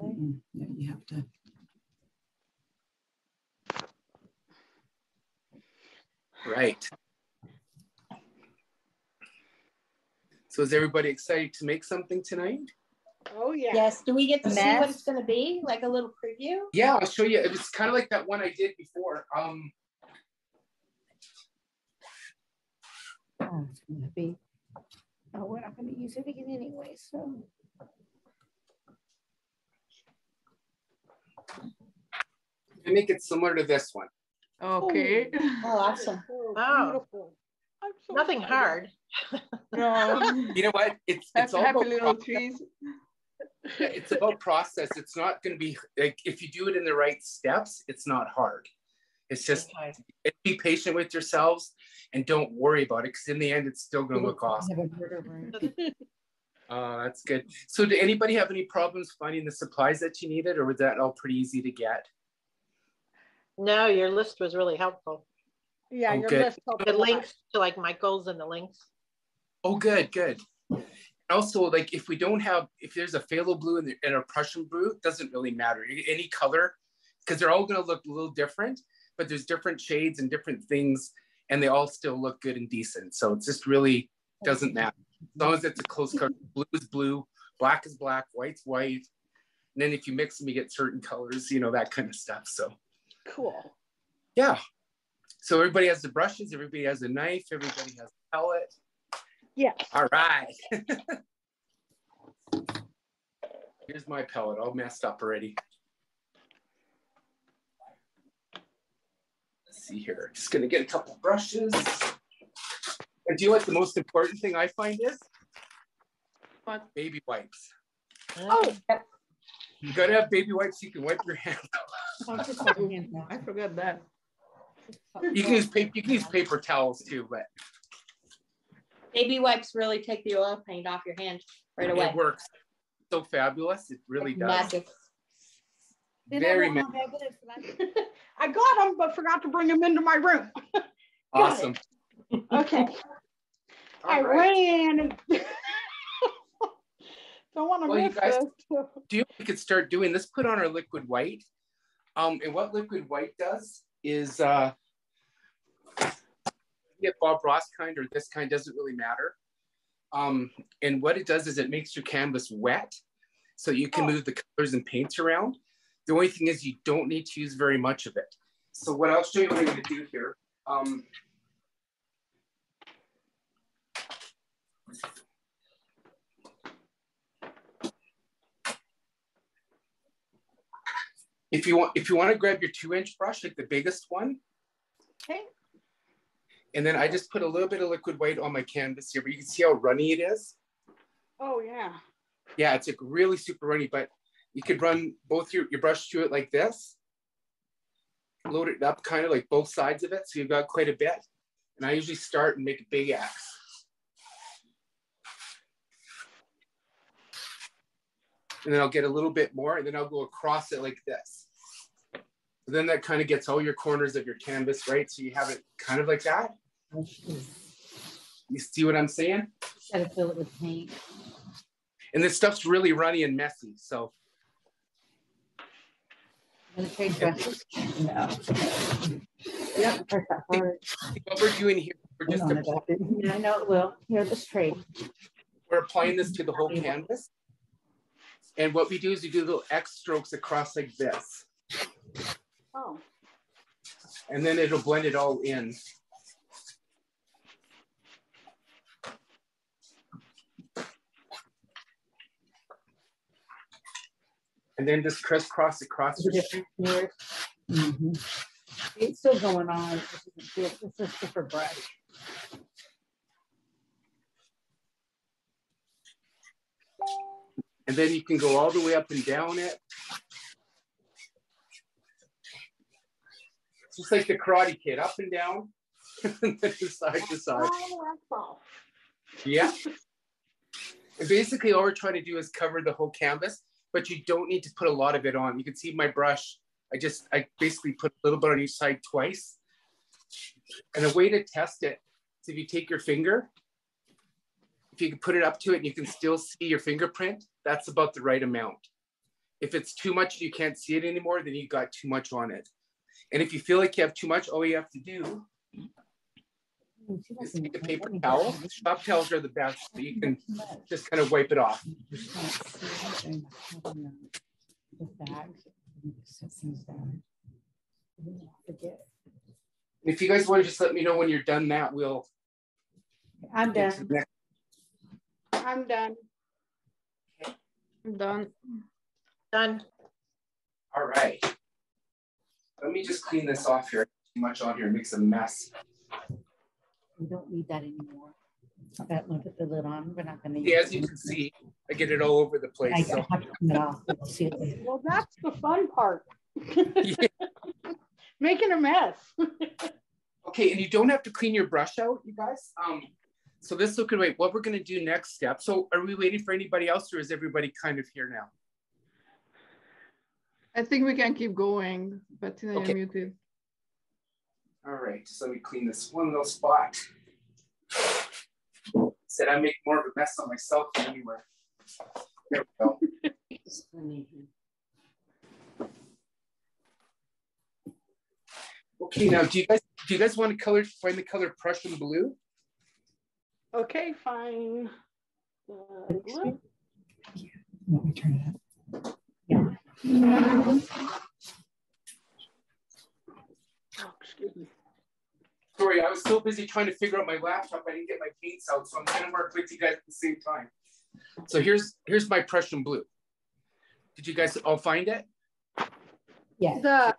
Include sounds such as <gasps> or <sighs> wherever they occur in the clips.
Mm Yeah, you have to. Right. So is everybody excited to make something tonight? Oh, yeah. Yes. Do we get to see what it's going to be? Like a little preview? Yeah, I'll show you. It's kind of like that one I did before. Um, Oh, it's gonna be. Oh, we're not gonna use it again anyway, so. I make it similar to this one. Okay. <laughs> Oh, awesome. Wow. Beautiful. I'm so Nothing excited. hard. No. <laughs> You know what? It's it's all happy about little process. trees. Yeah, it's about process. It's not going to be like if you do it in the right steps, it's not hard. It's just Okay. be patient with yourselves and don't worry about it because in the end, it's still going to look awesome. Haven't heard of it. Uh, <laughs> that's good. So, did anybody have any problems finding the supplies that you needed, or was that all pretty easy to get? No, your list was really helpful. Yeah, Oh, your good. list. helped The a lot. links to like Michael's and the links. Oh, good, good. Also, like if we don't have, if there's a phthalo blue and, the, and a Prussian blue, it doesn't really matter. Any color, because they're all going to look a little different, but there's different shades and different things, and they all still look good and decent. So it just really doesn't matter. As long as it's a close color, <laughs> blue is blue, black is black, white's white. And then if you mix them, you get certain colors, you know, that kind of stuff. So Cool. yeah. So everybody has the brushes, everybody has a knife, everybody has a pellet. Yes. All right. <laughs> Here's my pellet, all messed up already. Let's see here. Just gonna get a couple brushes. And do you know what the most important thing I find is? What? Baby wipes. Oh, You gotta have baby wipes so you can wipe your <laughs> hands. Just like a hand wash. I forgot that. You can use paper, you can use paper towels too, but Baby wipes really take the oil paint off your hand right away. it works. So fabulous, it really Like does. Magic. Very I, want evidence that I I got them, but forgot to bring them into my room. <laughs> Awesome. Okay. <laughs> I All right. ran <laughs> don't want to Well, you miss guys- this. do you we could start doing this put on our liquid white um and what liquid white does is uh you get bob ross kind or this kind doesn't really matter. Um and what it does is it makes your canvas wet so you can Oh. move the colors and paints around. The only thing is you don't need to use very much of it. So what i'll show you what i'm going to do here um if you want if you want to grab your two inch brush like the biggest one. Okay. and then i just put a little bit of liquid white on my canvas here but you can see how runny it is. Oh yeah. yeah it's like really super runny but you could run both your, your brush through it like this. Load it up kind of like both sides of it so you've got quite a bit. And i usually start and make a big x and then i'll get a little bit more and then i'll go across it like this so then that kind of gets all your corners of your canvas right so you have it kind of like that you see what i'm saying Gotta fill it with paint. and this stuff's really runny and messy so Gonna trade brushes. Yep. that's that hard. what we're doing here we're just Hang on, I got it. Yeah, I know it will. Here, this trade. we're applying this to the whole canvas. And what we do is we do little X strokes across like this, Oh. and then it'll blend it all in. And then just crisscross across. The different layers. Mhm. It's still going on. This isn't it. Different brush. And then you can go all the way up and down it. Just like the Karate Kid, up and down, and <laughs> then side to side. Yeah. And basically all we're trying to do is cover the whole canvas, but you don't need to put a lot of it on. You can see my brush. I just, I basically put a little bit on each side twice. And a way to test it is if you take your finger, if you can put it up to it and you can still see your fingerprint, that's about the right amount. If it's too much, you can't see it anymore, then you got too much on it. And if you feel like you have too much, all you have to do is take a paper towel. Shop towels are the best. So you can just kind of wipe it off. If you guys want to just let me know when you're done that, we'll I'm done. I'm done. I'm done. Done. All right. Let me just clean this off here. Too much on here makes a mess. We don't need that anymore. That one with the lid on, we're not gonna. Yeah, as you can see, I get it all over the place. I So have to clean it off. We'll see it later. Well, that's the fun part. <laughs> Yeah. <laughs> Making a mess. Okay, and you don't have to clean your brush out, you guys. Um, so this looking wait, what we're gonna do next step. So are we waiting for anybody else or is everybody kind of here now? I think we can keep going, but Tina, Okay. you're muted. All right, so let me clean this one little spot. Said I make more of a mess on myself than anywhere. There we go. Okay, now do you guys do you guys want to color find the color Prussian blue? Okay, fine. Uh, Let me turn it up. Oh, Excuse me. Sorry, I was so busy trying to figure out my laptop. I didn't get my paints out, so I'm gonna work with you guys at the same time. So here's here's my Prussian blue. Did you guys all find it? Yeah, The,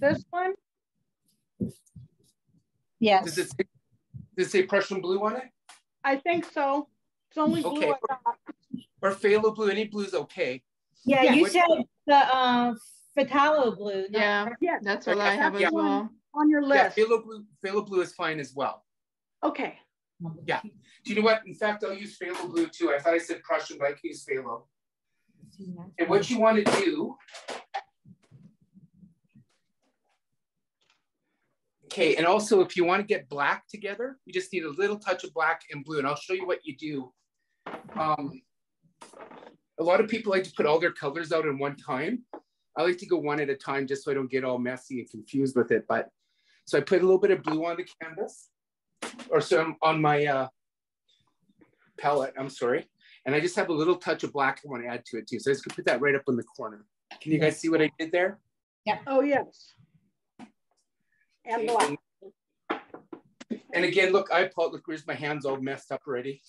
this one, yes. Does it say, does it say Prussian blue on it? I think so. It's only blue Okay. I got. Or phthalo blue? Any blue's okay. Yeah, Yeah. you What- said the uh, Phthalo blue. not- Yeah, that's what I have Yeah. as well. on your Yeah, list. phthalo blue, phthalo blue is fine as well. Okay, Yeah. Do you know what? In fact, I'll use phthalo blue too. I thought I said Prussian, but I can use phthalo. And what you want to do. Okay, and also if you want to get black together, you just need a little touch of black and blue, and I'll show you what you do. Um, a lot of people like to put all their colors out in one time. I like to go one at a time just so I don't get all messy and confused with it. But so I put a little bit of blue on the canvas, or some on my uh, palette. I'm sorry, and I just have a little touch of black I want to add to it too. So I just gonna put that right up in the corner. Can you guys see what I did there? Yeah. Oh, yes. And black. And again, look, I apologize. Look, where's my hands all messed up already?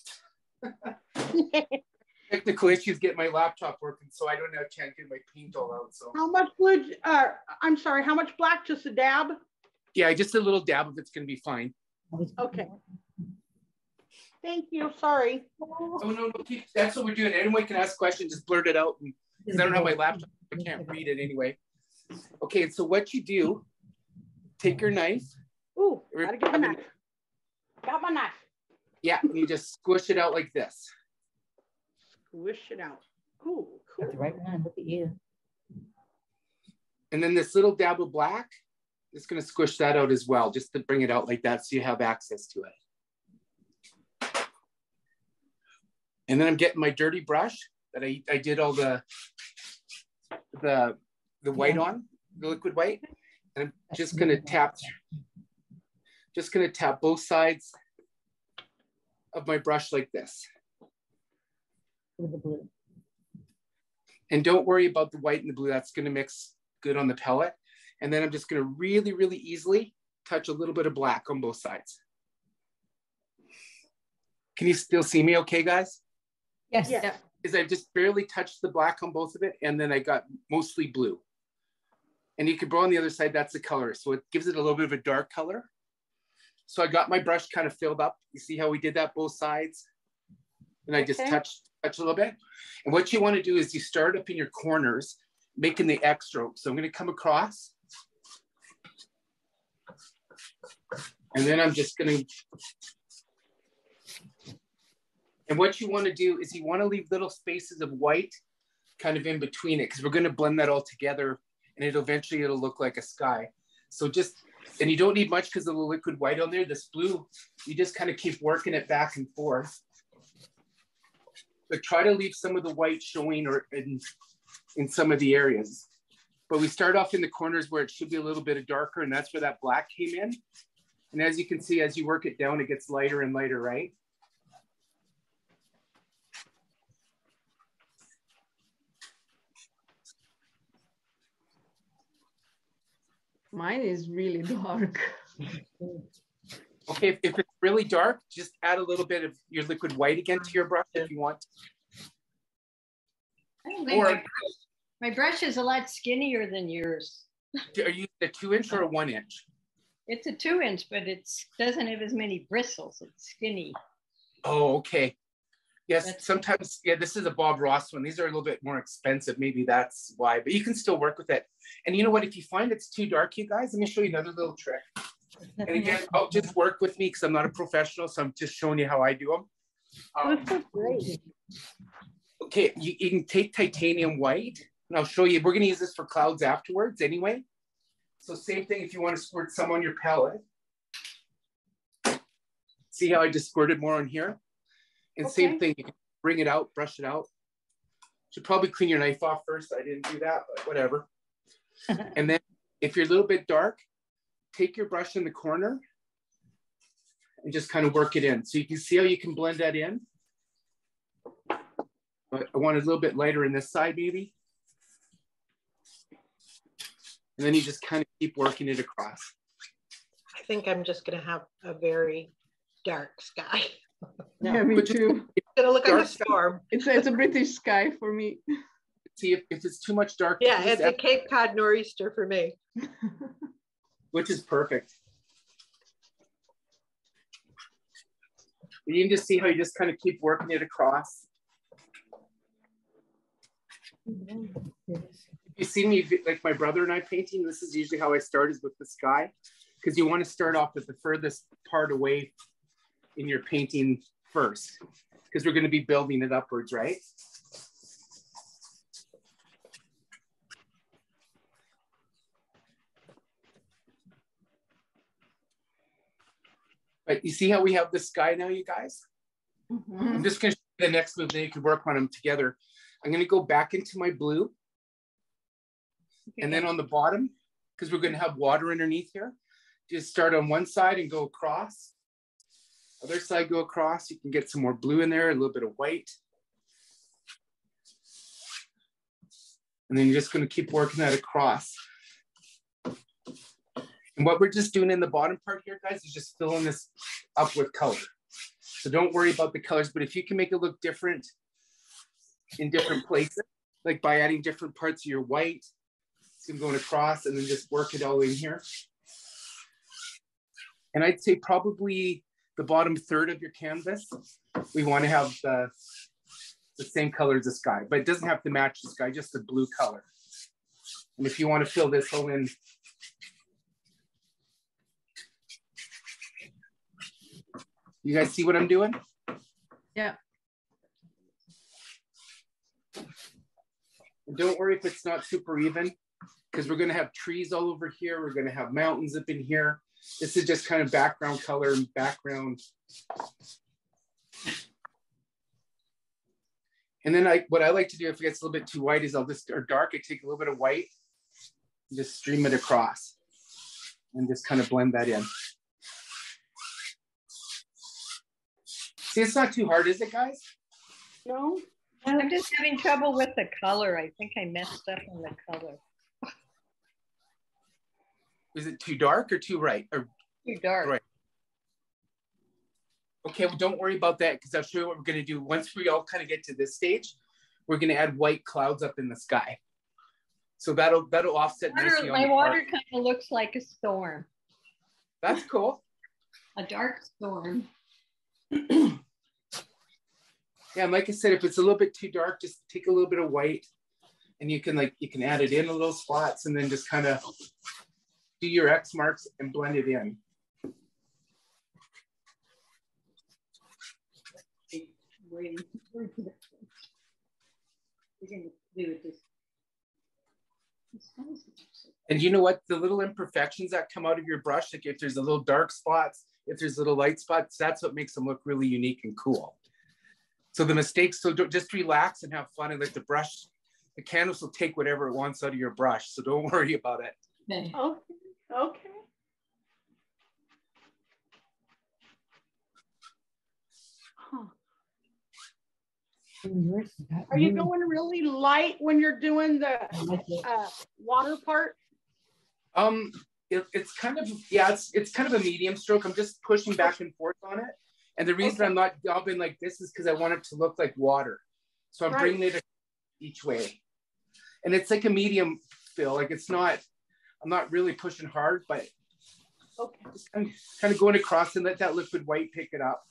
<laughs> Technical issues get my laptop working, so I don't have can't get my paint all out. So How much would, uh, I'm sorry, how much black, just a dab? yeah, just a little dab of it's gonna be fine. Okay. Thank you, sorry. Oh no, no, keep, that's what we're doing. Anyone can ask questions, just blurt it out. And because I don't have my laptop, I can't read it anyway. Okay, so what you do, take your knife, Ooh, gotta get my knife. Got my knife. yeah, and you just squish it out like this. Squish it out. Cool. Got the right one, look at you. And then this little dab of black, it's gonna squish that out as well, just to bring it out like that so you have access to it. And then I'm getting my dirty brush that I, I did all the the the white on, the liquid white. And I'm just gonna tap, just gonna tap both sides of my brush like this. With the blue. And don't worry about the white and the blue, that's gonna mix good on the pellet. And then I'm just gonna really, really easily touch a little bit of black on both sides. Can you still see me okay, guys? Yes. Yeah. Is I just barely touched the black on both of it and then I got mostly blue. And you can go on the other side, that's the color. So it gives it a little bit of a dark color. So I got my brush kind of filled up. You see how we did that both sides? And I just Okay. touched, touch a little bit. And what you want to do is you start up in your corners, making the X stroke. So I'm going to come across. And then I'm just going to. And what you want to do is you want to leave little spaces of white kind of in between it because we're going to blend that all together and it'll eventually it'll look like a sky. So just, and you don't need much because of the liquid white on there. This blue, you just kind of keep working it back and forth. But try to leave some of the white showing or in, in some of the areas. But we start off in the corners where it should be a little bit darker and that's where that black came in. And as you can see, as you work it down, it gets lighter and lighter, right? Mine is really <laughs> dark. <laughs> Okay, if, if it's really dark, just add a little bit of your liquid white again to your brush if you want. I Or my, my brush is a lot skinnier than yours. are you a two inch or a one inch? It's a two inch, but it doesn't have as many bristles. It's skinny. Oh, okay. Yes, That's- sometimes, yeah, this is a Bob Ross one. These are a little bit more expensive. Maybe that's why, but you can still work with it. And you know what? If you find it's too dark, you guys, let me show you another little trick. And again, I'll just work with me because I'm not a professional, so I'm just showing you how I do them. Um, Great. okay, you, you can take titanium white, and I'll show you. We're gonna use this for clouds afterwards anyway. So same thing if you want to squirt some on your palette. See how I just squirted more on here? And same thing, you can bring it out, brush it out. Should probably clean your knife off first. I didn't do that, but whatever. <laughs> and then if you're a little bit dark, take your brush in the corner and just kind of work it in. So you can see how you can blend that in. But I want it a little bit lighter in this side maybe. And then you just kind of keep working it across. I think I'm just gonna have a very dark sky. Yeah, me But too. It's gonna look like a Dark sky. storm. It's it's a British sky for me. See if, if it's too much dark, Yeah, it's a Cape Cod nor'easter for me. <laughs> which is perfect. You can just see how you just kind of keep working it across. You see me like my brother and I painting. This is usually how I start is with the sky, because you want to start off with the furthest part away in your painting first, because we're going to be building it upwards, right? But you see how we have the sky now, you guys? Mm-hmm. I'm just gonna show you the next move, then you can work on them together. I'm gonna go back into my blue. And then on the bottom, because we're gonna have water underneath here, just start on one side and go across. Other side, go across. You can get some more blue in there, a little bit of white. And then you're just gonna keep working that across. And what we're just doing in the bottom part here, guys, is just filling this up with color. So don't worry about the colors, but if you can make it look different in different places, like by adding different parts of your white, so going across and then just work it all in here. And I'd say probably the bottom third of your canvas, we want to have the, the same color as the sky, but it doesn't have to match the sky, just the blue color. And if you want to fill this whole in You guys see what I'm doing? Yeah. And don't worry if it's not super even, because we're gonna have trees all over here. We're gonna have mountains up in here. This is just kind of background color and background. And then I, what I like to do if it gets a little bit too white is I'll just, or dark, I take a little bit of white, and just stream it across and just kind of blend that in. See, it's not too hard, is it, guys? No, I'm just having trouble with the color. I think I messed up on the color. Is it too dark or too bright? Or Too dark. Right. okay, well, don't worry about that because I'll show you what we're gonna do. Once we all kind of get to this stage, we're gonna add white clouds up in the sky. So that'll that'll offset Water, nicely on my the water water. kind of looks like a storm, That's cool. a dark storm. <clears throat> <clears throat> Yeah, and like I said, if it's a little bit too dark, just take a little bit of white, and you can like you can add it in a little spots, and then just kind of do your X marks and blend it in. And you know what? The little imperfections that come out of your brush, like if there's a little dark spots, if there's little light spots, that's what makes them look really unique and cool. So the mistakes, so don't- just relax and have fun and let the brush the canvas will take whatever it wants out of your brush. So don't <laughs> worry about it. Okay. Okay, okay. Huh. Are you going really light when you're doing the uh, water part? Um, it, it's kind of yeah, it's it's kind of a medium stroke. I'm just pushing back and forth on it, and the reason Okay. I'm not daubing like this is because I want it to look like water. So I'm Right. bringing it each way, and it's like a medium fill. Like it's not, I'm not really pushing hard, but Okay. just kind of, kind of going across and let that liquid white pick it up.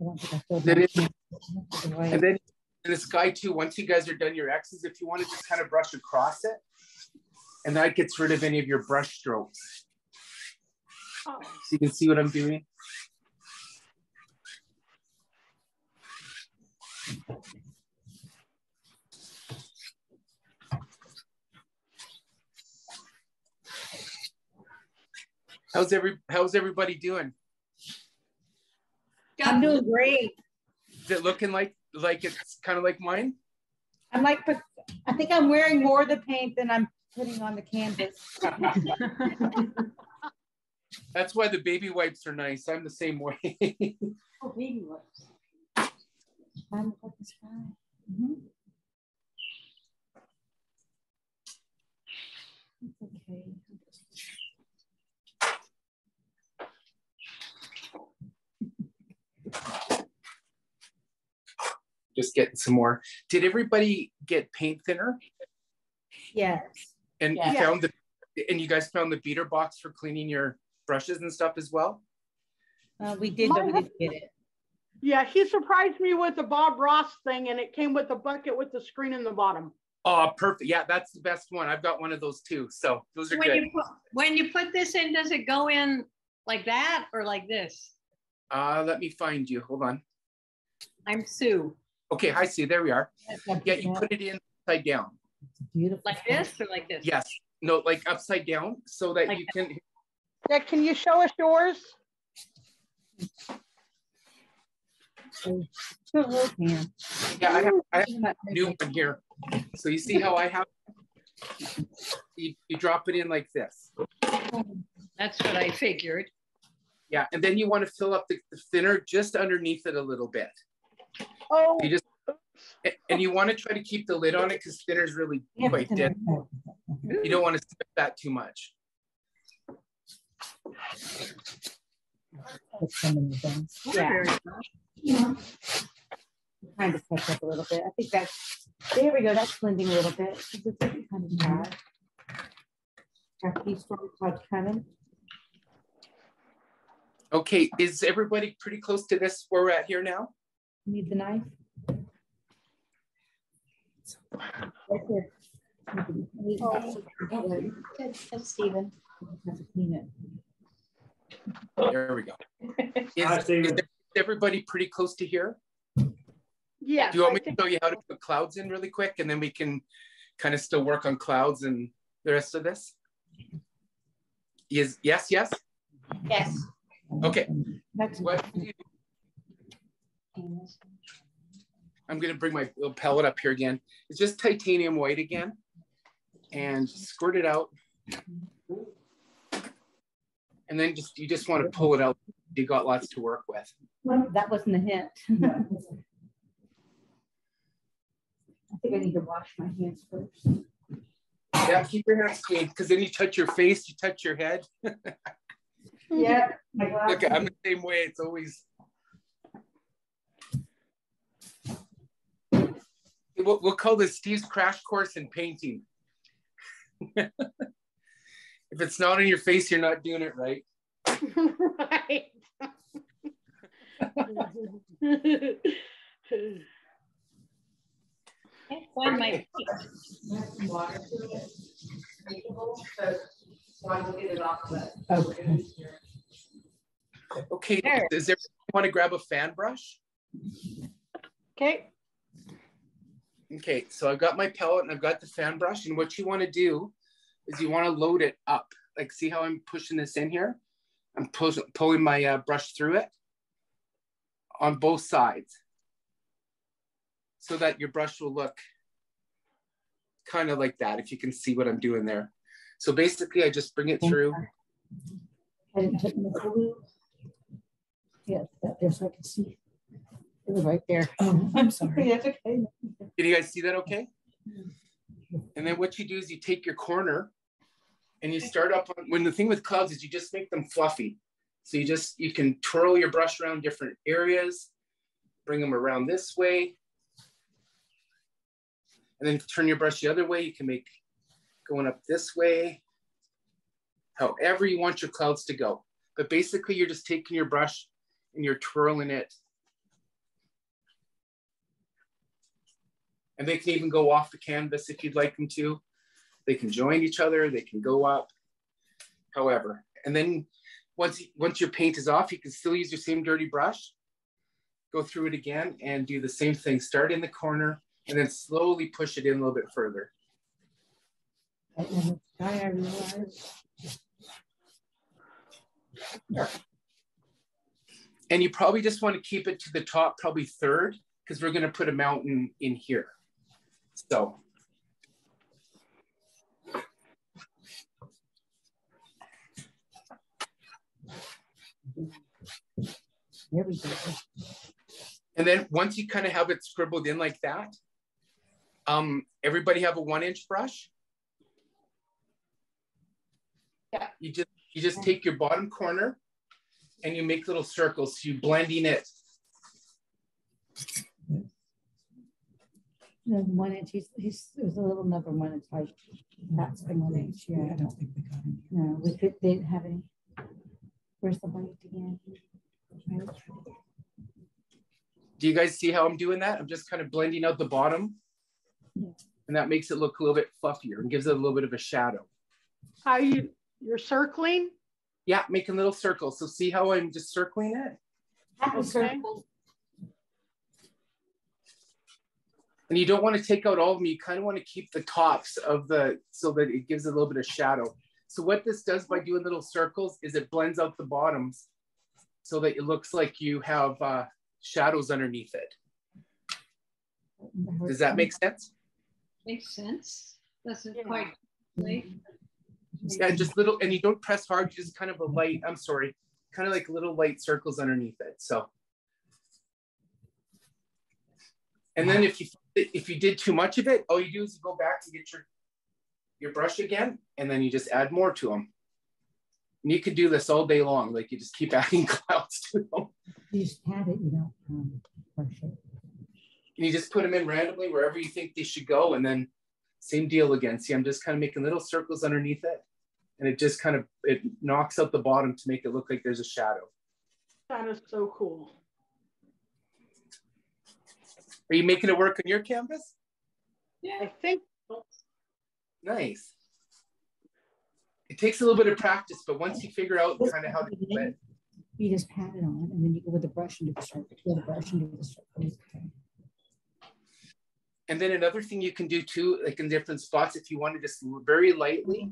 That is- And then in the sky too, once you guys are done your X's, if you want to just kind of brush across it, and that gets rid of any of your brush strokes. Oh, So you can see what I'm doing. How's every how's everybody doing? I'm doing great. Is it looking like like it's kind of like mine? I'm like, I think I'm wearing more of the paint than I'm putting on the canvas. <laughs> That's why the baby wipes are nice. I'm the same way. Oh, baby wipes. Time to put this down. Mhm. It's okay. Just getting some more. Did everybody get paint thinner? Yes. And you found the and you guys found the beater box for cleaning your brushes and stuff as well? Uh, we did, but we didn't get it. Yeah, he surprised me with the Bob Ross thing and it came with a bucket with the screen in the bottom. Oh, perfect. Yeah, that's the best one. I've got one of those too. So those are When good. you put, when you put this in, does it go in like that or like this? Uh, let me find you. Hold on. I'm Sue. Okay, I see. There we are. Yeah, you put it in upside down. Beautiful. Like this or like this? Yes. No, like upside down so that Like you can Yeah, can you show us yours? Can. yeah, I have, I have a new one here. So you see how I have you, you drop it in like this. That's what I figured. Yeah, and then you want to fill up the, the thinner just underneath it a little bit. Oh, You just and you want to try to keep the lid on it because thinner is really quite but dense. You don't want to stick that too much. Put some in the things. Yeah, Very kind of touch up a little bit. I think that's, there we go, that's blending a little bit. 'cause it's kind of bad. Got these storm clouds coming. Okay, is everybody pretty close to this where we're at here now? Need the knife? Right here. Oh. That's Stephen. Have to clean it. There we go. Is, is everybody pretty close to here? yes. Do you want I me to show you how to put clouds in really quick and then we can kind of still work on clouds and the rest of this? Is yes, yes? Yes. Okay. That's What do you- I'm gonna bring my little pellet up here again. It's just titanium white again. And squirt it out. And then just, you just want to pull it out. You got lots to work with. That wasn't a hint. <laughs> I think I need to wash my hands first. Yeah, keep your hands clean, because then you touch your face, you touch your head. <laughs> Yeah. Look, I'm the same way. It's always. We'll, we'll call this Steve's crash course in painting. <laughs> if it's not on your face, you're not doing it right. Right. My, Okay. Okay, There. does everyone want to grab a fan brush? Okay, Okay, so I've got my pellet and I've got the fan brush. And what you want to do is you want to load it up. Like, see how I'm pushing this in here? I'm pull, pulling my uh, brush through it on both sides so that your brush will look kind of like that, if you can see what I'm doing there. So basically, I just bring it through. I didn't put in the. Yeah, that there so I can see. It was right there. Oh, I'm sorry. <laughs> That's okay. Can you guys see that okay? And then what you do is you take your corner and you start up on, when the thing with clouds is you just make them fluffy. So you just, you can twirl your brush around different areas, bring them around this way. And then turn your brush the other way. You can make going up this way, however you want your clouds to go. But basically you're just taking your brush and you're twirling it and they can even go off the canvas if you'd like them to. They can join each other, they can go up, however. And then once, once your paint is off, you can still use your same dirty brush, go through it again and do the same thing. Start in the corner and then slowly push it in a little bit further. And you probably just want to keep it to the top, probably third, because we're going to put a mountain in here. So There we go. And then once you kind of have it scribbled in like that, um, everybody have a one inch brush? Yeah. You just you just take your bottom corner and you make little circles. So you blending it. No, one inch, he's, he's, there's a little number one, it's like, that's the one inch, Yeah, I don't think we got any. No, we could, they didn't have any. Where's the white again? Do you guys see how I'm doing that? I'm just kind of blending out the bottom. Yeah. And that makes it look a little bit fluffier and gives it a little bit of a shadow. How you, you're circling? Yeah, making little circles. So see how I'm just circling it? Half a Okay. circle. And you don't want to take out all of them. You kind of want to keep the tops of the, so that it gives a little bit of shadow. So what this does by doing little circles is it blends out the bottoms so that it looks like you have uh, shadows underneath it. Does that make sense? Makes sense. Doesn't Yeah. quite. Yeah, just little, and you don't press hard, just kind of a light, I'm sorry, kind of like little light circles underneath it, so. And then if you, if you did too much of it, all you do is you go back to get your, your brush again, and then you just add more to them. And you could do this all day long, like you just keep <laughs> adding clouds to them. You just pat it, you don't, um, brush it. And you just put them in randomly wherever you think they should go, and then same deal again. See, I'm just kind of making little circles underneath it. And it just kind of, it knocks out the bottom to make it look like there's a shadow. That is so cool. Are you making it work on your canvas? Yeah, I think, Nice. It takes a little bit of practice, but once you figure out kind of how to do it, You just pat it on and then you go with the brush and do the circle, with the brush and do the circle. and then another thing you can do too, like in different spots, if you want to just very lightly,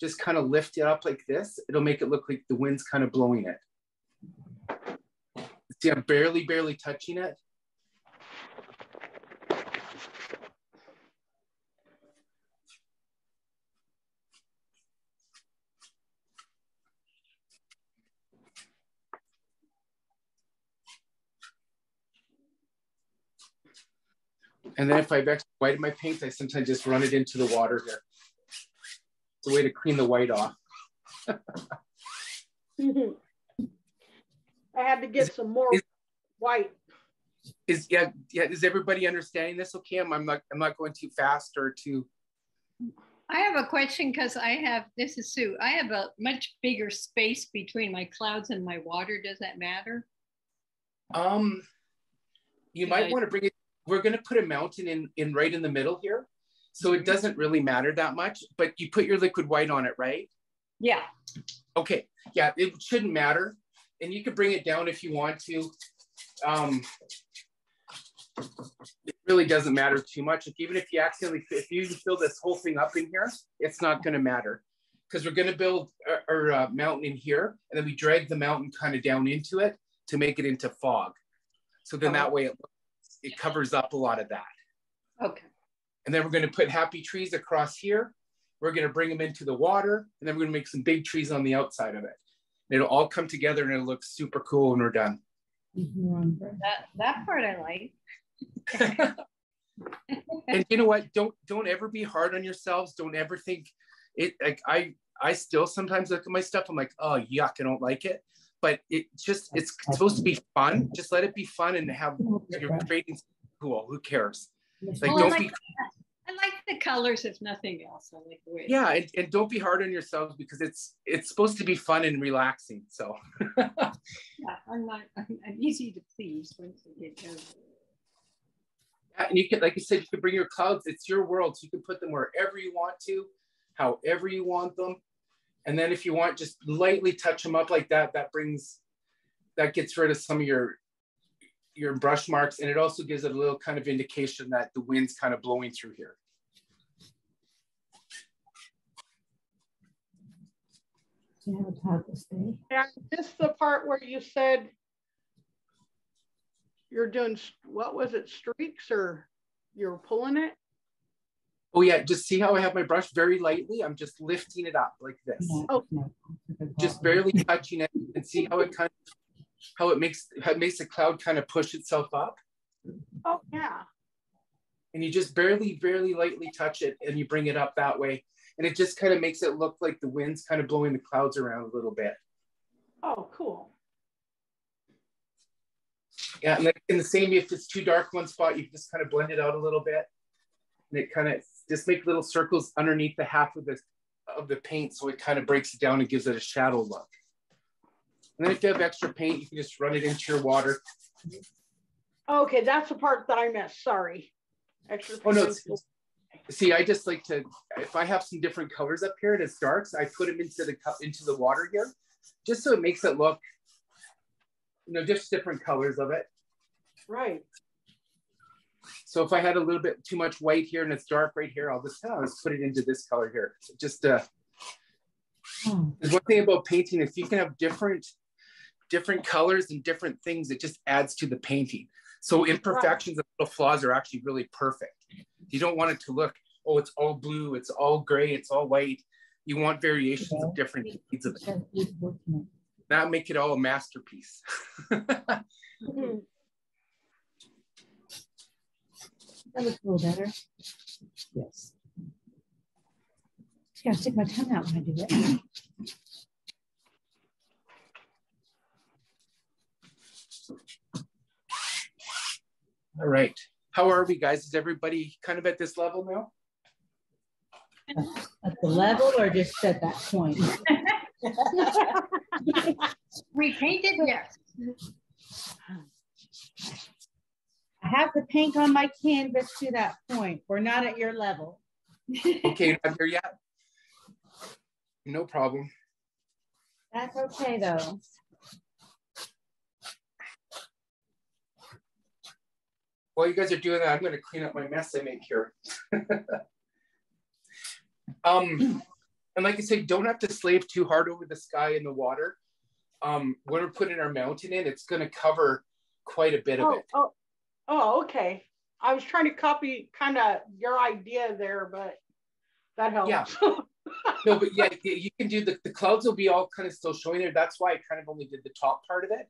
just kind of lift it up like this, it'll make it look like the wind's kind of blowing it. See, I'm barely, barely touching it. And then if I've extra white in my paint, I sometimes just run it into the water here. It's a way to clean the white off. <laughs> I had to get some more is- white. Is yeah, yeah, is everybody understanding this okay? I'm, I'm not I'm not going too fast or too I have a question because I have, this is Sue, I have a much bigger space between my clouds and my water. Does that matter? um you Should might I- want to bring it we're going to put a mountain in in right in the middle here. So it doesn't really matter that much, but you put your liquid white on it, right? Yeah. Okay, yeah, it shouldn't matter. And you can bring it down if you want to. Um, it really doesn't matter too much. Like even if you accidentally, if you fill this whole thing up in here, it's not going to matter because we're going to build our, our uh, mountain in here and then we drag the mountain kind of down into it to make it into fog. So then that way it, it covers up a lot of that. Okay. And then we're going to put happy trees across here. We're going to bring them into the water and then we're going to make some big trees on the outside of it. And it'll all come together and it'll look super cool when we're done. That, that part I like. <laughs> and you know what? Don't don't ever be hard on yourselves. Don't ever think it like I I still sometimes look at my stuff. I'm like, oh yuck, I don't like it. But it just it's supposed to be fun. Just let it be fun and have you're creating cool. Who cares? Like Well, don't like, be I like the colors if nothing else. I like the way. yeah, and, and don't be hard on yourselves because it's it's supposed to be fun and relaxing. So <laughs> Yeah, I'm not, I'm, I'm easy to please once I get going. Yeah, and you can, like I said, you can bring your clouds. It's your world, so you can put them wherever you want to, however you want them. And then if you want, just lightly touch them up like that. That brings, that gets rid of some of your your brush marks, and it also gives it a little kind of indication that the wind's kind of blowing through here. You have a toggle stay? Yeah, this the part where you said you're doing, what was it, streaks or you're pulling it? Oh yeah, just see how I have my brush very lightly. I'm just lifting it up like this. No, Oh. just barely touching it and see how it kind of how it makes how it makes the cloud kind of push itself up Oh, yeah. and you just barely barely lightly touch it and you bring it up that way and it just kind of makes it look like the wind's kind of blowing the clouds around a little bit Oh, cool. yeah and like in the same if it's too dark one spot you can just kind of blend it out a little bit and it kind of just make little circles underneath the half of the of the paint so it kind of breaks it down and gives it a shadow look and then if you have extra paint you can just run it into your water Okay, that's the part that I missed, sorry. Extra. Oh no! See, I just like to if I have some different colors up here and it's darks, I put them into the cu- into the water here, just so it makes it look, you know, just different colors of it. Right, So if I had a little bit too much white here and it's dark right here, I'll just oh, let's put it into this color here. So just uh, Oh, there's one thing about painting if you can have different different colors and different things, it just adds to the painting. So imperfections and little flaws are actually really perfect. You don't want it to look, oh, it's all blue, it's all gray, it's all white. You want variations of different shades of it. that's good working That make it all a masterpiece. <laughs> Mhm. That looks a little better. Yes. Just gotta stick my tongue out when I do it. all right. How are we guys? Is everybody kind of at this level now? At the level or just at that point? <laughs> We painted, yes. I have the paint on my canvas to that point. We're not at your level. Okay, <laughs> not here yet? No problem. That's okay though. While you guys are doing that, I'm going to clean up my mess I make here. <laughs> um, and like I said, don't have to slave too hard over the sky and the water. Um, when we're putting our mountain in, it's going to cover quite a bit of Oh, it. oh, oh, okay. I was trying to copy kind of your idea there, but that helps. Yeah. <laughs> No, but yeah, you can do the, the clouds will be all kind of still showing there. That's why I kind of only did the top part of it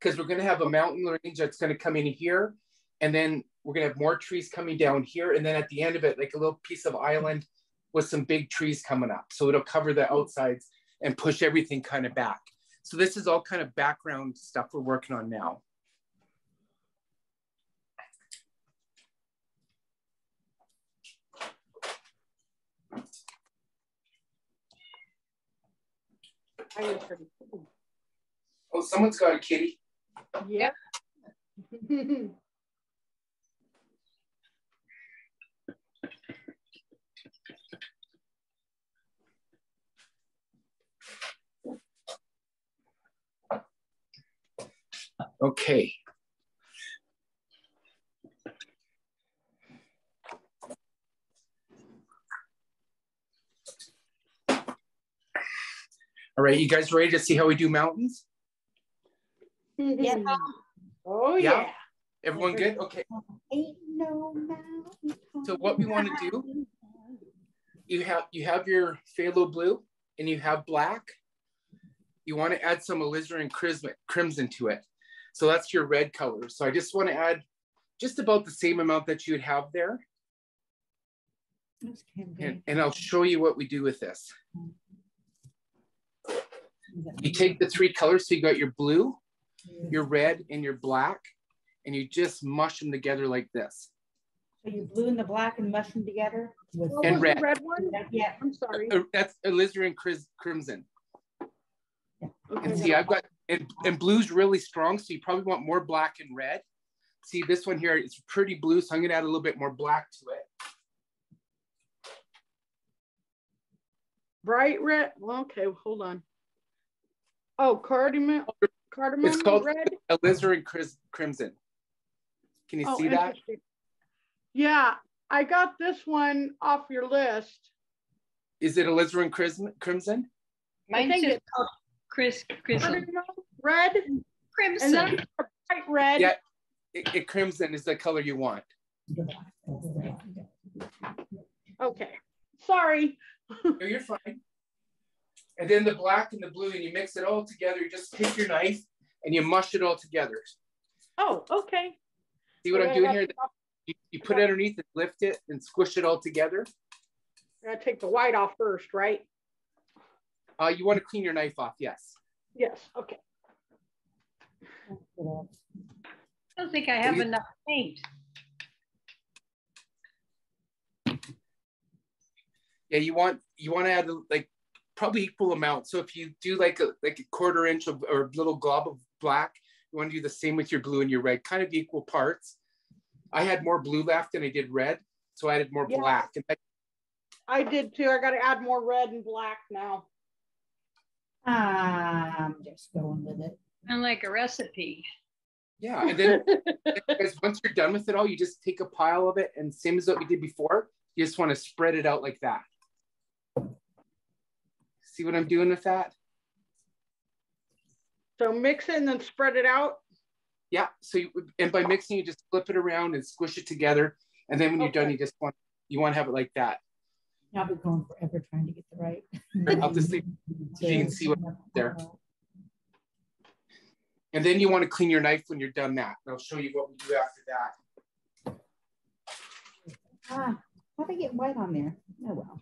because we're going to have a mountain range that's going to come in here. And then we're going to have more trees coming down here. And then at the end of it, like a little piece of island with some big trees coming up. So it'll cover the outsides and push everything kind of back. So this is all kind of background stuff we're working on now. I am pretty cool. Oh, someone's got a kitty. Yeah. Okay. All right, you guys ready to see how we do mountains? Mm-hmm. Yeah. Oh Yeah. yeah. Everyone good? Okay. Ain't no mountain So what we want to do, you have you have your phthalo blue and you have black. You want to add some alizarin crimson, crimson to it. So that's your red color. So I just want to add just about the same amount that you would have there. This And, and I'll show you what we do with this. You take the three colors, so you got your blue, your red, and your black, and you just mush them together like this. So you blue and the black and mush them together? with- What And red. the red one? Yeah. I'm sorry. Uh, That's alizarin cris- crimson. Okay, And see, I've got, and, and blue's really strong, so you probably want more black and red. See, this one here is pretty blue, so I'm gonna add a little bit more black to it. bright red. Well, okay, hold on. Oh, cadmium. Cadmium called- red. Alizarin cris- crimson. Can you Oh, see that? Yeah, I got this one off your list. Is it alizarin crimson? crimson? Mine's think it's- called Chris Chrism. Cadmium red, and Crimson. then bright red. Yeah. It, it crimson is the color you want. Okay, sorry. No, you're fine. And then the black and the blue, and you mix it all together. You just take your knife and you mush it all together. Oh, okay. See what I'm doing here? You, you put it underneath and lift it and squish it all together. I take the white off first, right? Uh, you want to clean your knife off, yes. Yes, okay. I don't think I have You- enough paint. Yeah, you want you want to add like probably equal amount. So if you do like a like a quarter inch of or a little glob of black, you want to do the same with your blue and your red, kind of equal parts. I had more blue left than I did red, so I added more Yeah. black. And that, I did too. I gotta add more red and black now. I'm just going with it. Sound like a recipe. yeah, and then <laughs> guys, once you're done with it all, you just take a pile of it and same as what we did before, you just want to spread it out like that. See what I'm doing with that? So mix it and then spread it out. Yeah. So you, and by mixing, you just flip it around and squish it together. And then when you're done, you just want you want to have it like that. I'll be going forever trying to get the right. <laughs> I'll just leave so you can see what there. And then you want to clean your knife when you're done that. And I'll show you what we do after that. Ah, how do I get white on there? Oh, well.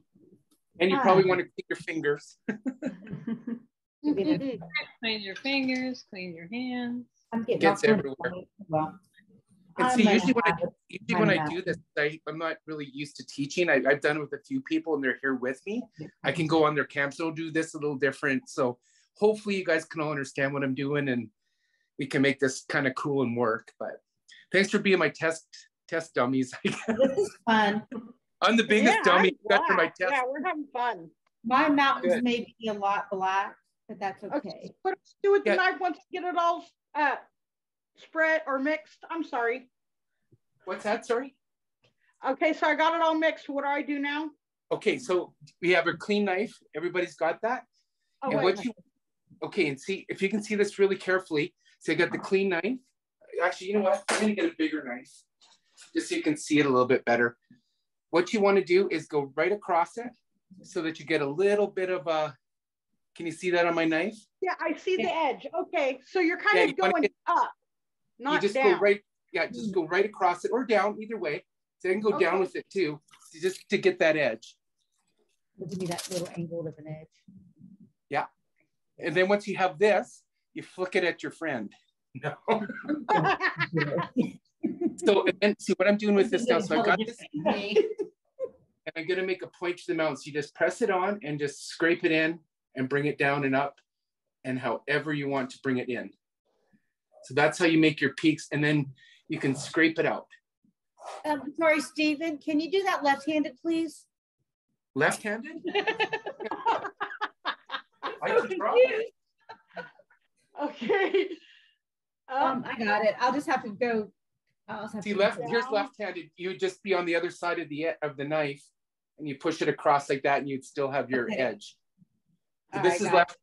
And you Ah. probably want to clean your fingers. <laughs> <laughs> Clean your fingers, clean your hands. I'm getting Gets all kinds of everywhere. Well. And I'm see, usually when I usually when I do this, I, I'm not really used to teaching. I, I've done it with a few people and they're here with me. I can go on their camps. So do this a little different. So hopefully you guys can all understand what I'm doing and we can make this kind of cool and work. But thanks for being my test test dummies. This is fun. I'm the biggest Yeah, dummy I'm you got for my test. Yeah, we're having fun. My mountains Good. may be a lot black, but that's Okay. okay. What else do with the Yeah. knife once you get it all uh, spread or mixed? I'm sorry. What's that? Sorry. Okay, so I got it all mixed. What do I do now? Okay, so we have a clean knife. Everybody's got that. Oh, and wait. what you okay, and see if you can see this really carefully. So I got the clean knife. Actually, you know what? I'm gonna get a bigger knife just so you can see it a little bit better. What you want to do is go right across it so that you get a little bit of a. Can you see that on my knife? Yeah, I see the edge. Okay, so you're kind Yeah, of you going get- up, not you just down. go right. Yeah, just hmm. go right across it or down, either way. So I can go down with it too, just to get that edge. Give me that little angle of an edge. Yeah. And then once you have this, you flick it at your friend. No. <laughs> <laughs> <laughs> So and then see what I'm doing with this now. So I've got this <laughs> and I'm gonna make a point to the mountain. So you just press it on and just scrape it in and bring it down and up and however you want to bring it in. So that's how you make your peaks and then you can scrape it out. Um, sorry, Stephen, can you do that left-handed, please? Left-handed? <laughs> I can try. <laughs> okay. Um, Um, I got it. I'll just have to go. I'll just have See left, here's left-handed. You would just be on the other side of the of the knife and you push it across like that and you'd still have your Okay. edge. So this right, is got it. left,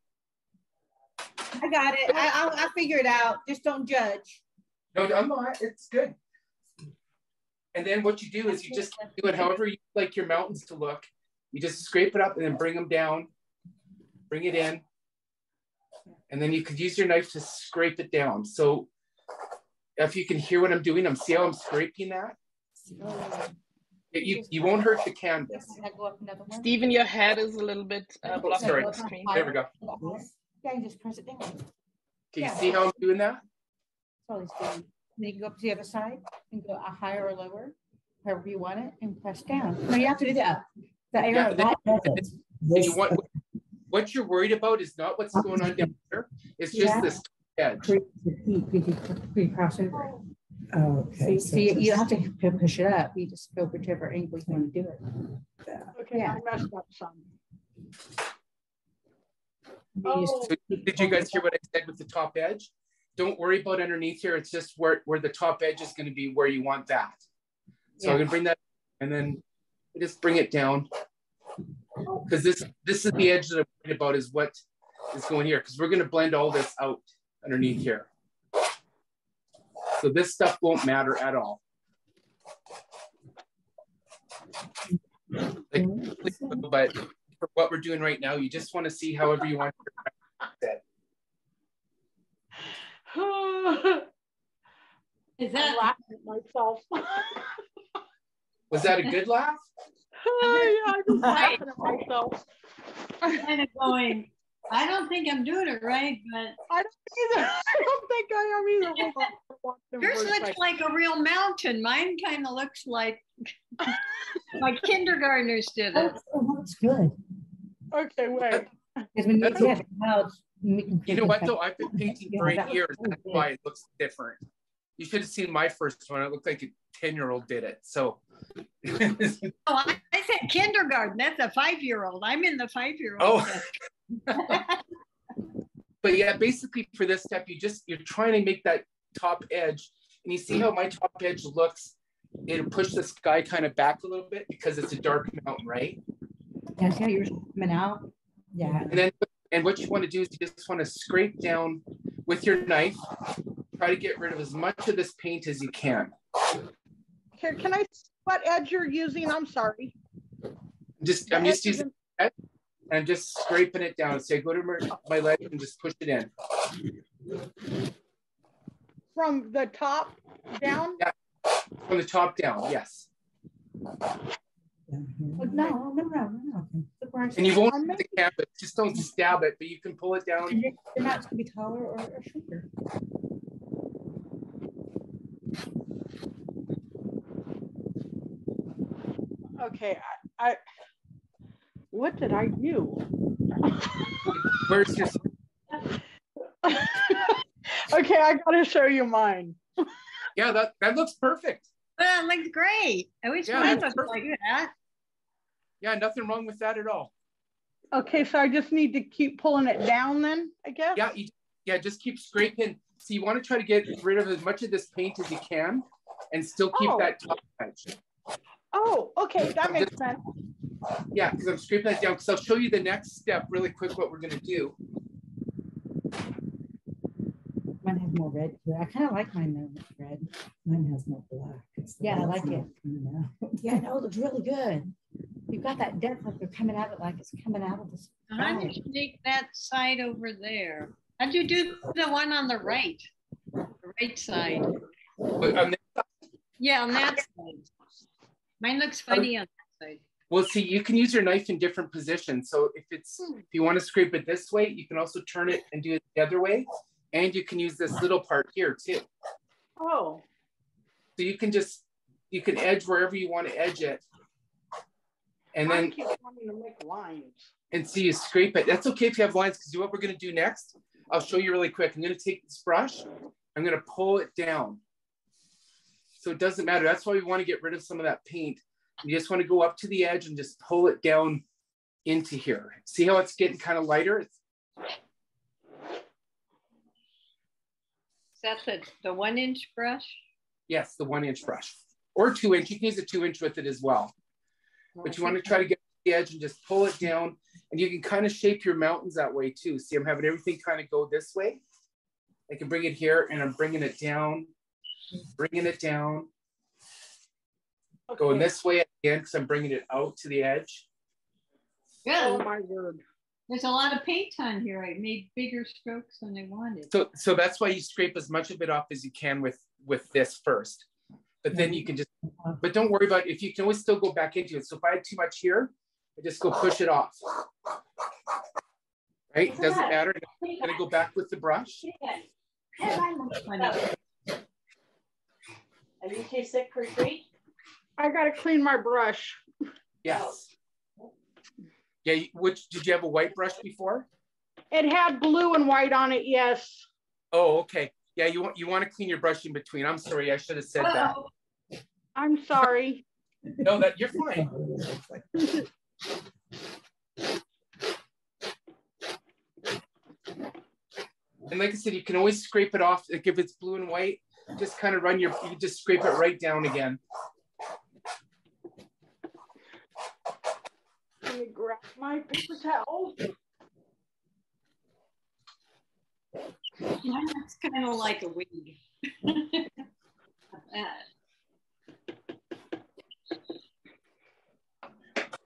I got it. I, I'll, I'll figure it out. Just don't judge. No, I'm not. It's good. And then what you do is you just do it however you like your mountains to look. You just scrape it up and then bring them down, bring it in. And then you could use your knife to scrape it down. So if you can hear what I'm doing, I'm see how I'm scraping that? It- you, you won't hurt the canvas. Can I go up another one? Stephen, your head is a little bit uh, blocking Sorry. the. There we go. Yeah, you just press it down. Can you see how I'm doing that? all he's. Then you can go up to the other side and go a higher or lower, however you want it, and press down. No, you have to do that. The Yeah, arrow. then- that- And you want, what you're worried about is not what's going on down here. It's just Yeah. this edge. Create the heat, create the- create cross over. Oh, So okay. you you oh, don't have to push it up. You just go whichever angle you want to do it. Okay, Yeah. I messed up some. Oh, So did you guys hear what I said with the top edge? Don't worry about underneath here. It's just where, where the top edge is going to be where you want that. So I'm gonna bring that and then just bring it down. Oh. Because this this is the edge that I'm worried about is what is going here. Because we're gonna blend all this out underneath here. So this stuff won't matter at all. Like, but for what we're doing right now, you just want to see however you want. <laughs> Is I'm that, laughing at myself. <laughs> Was that a good laugh? <laughs> yeah, I'm just laughing at myself. kind of going, I don't think I'm doing it right, but I don't either. <laughs> I don't think I am either. Hold on. <laughs> I'll watch them yours looks second. like a real mountain. Mine kind of looks like <laughs> my kindergartners did it. Oh, that's good. Okay, wait. Because when you That's have clouds, we can. You know what though? I've been painting for eight years. That's why it looks different. You should have seen my first one. It looked like a 10 year old did it. So Oh, I, I said kindergarten. That's a five-year-old. I'm in the five-year-old. Oh. <laughs> but yeah, basically for this step, you just you're trying to make that top edge, and you see how my top edge looks. It'll push the sky kind of back a little bit because it's a dark mountain, right? Yeah, see how yours coming out? Yeah. And then and what you want to do is you just want to scrape down with your knife, try to get rid of as much of this paint as you can. Here, can I, see what edge you're using? I'm sorry. Just The I'm just edge using that and just scraping it down. So I go to my, my leg and just push it in. From the top down? From the top down, yes. No, no, no, no, no. Look where I And you said- won't I'm hit the canvas, just don't stab it, but you can pull it down. You're you're not gonna be taller or or shorter. Okay, I, I, what did I do? Where's your, <laughs> Okay, I gotta show you mine. yeah, that, that looks perfect. Well, it looks great. I wish Yeah, mine looked like that. Yeah, nothing wrong with that at all. Okay, so I just need to keep pulling it down then, I guess? Yeah, you, yeah, just keep scraping. So you want to try to get rid of as much of this paint as you can and still keep Oh. that top edge. Oh, okay, that makes sense. Yeah, because I'm scraping that down because I'll show you the next step really quick what we're gonna do. Mine has more red to it. I kind of like mine though, with red. Mine has more black. Yeah, I like it. not coming out. Yeah, no, it looks really good. You've got that depth like they're coming out of it, like it's coming out of this. How did you make that side over there? How'd you do the one on the right? The right side. On Yeah, on that side. Mine looks funny on that side. Well, see, you can use your knife in different positions. So if it's hmm. if you want to scrape it this way, you can also turn it and do it the other way. And you can use this little part here too. Oh, So you can just you can edge wherever you want to edge it. And then keep wanting to make lines. and see you scrape it. That's okay if you have lines because what we're gonna do next, I'll show you really quick. I'm gonna take this brush, I'm gonna pull it down. So it doesn't matter. That's why we want to get rid of some of that paint. You just want to go up to the edge and just pull it down into here. See how it's getting kind of lighter? It's- Is that the, the one inch brush? yes, the one inch brush or two inch. You can use a two inch with it as well. But you want to try to get the edge and just pull it down And you can kind of shape your mountains that way too. See, I'm having everything kind of go this way. I can bring it here and I'm bringing it down, bringing it down, going this way again because I'm bringing it out to the edge. Oh my word. there's a lot of paint on here. I made bigger strokes than I wanted. So, so that's why you scrape as much of it off as you can with with this first. But then you can just, but don't worry about if you can always still go back into it. So if I had too much here, I just go push it off. Right? Doesn't matter. I'm gonna go back with the brush. Are you too sick for a treat? I gotta clean my brush. Yes. Yeah. Which did you have a white brush before? It had blue and white on it, yes. Oh, okay. Yeah, you want you want to clean your brush in between. I'm sorry, I should have said that. Oh. I'm sorry. No, that you're fine. And like I said, you can always scrape it off. Like if it's blue and white, just kind of run your, you just scrape it right down again. Let me grab my paper towel. Mine looks kind of like a wig. I'm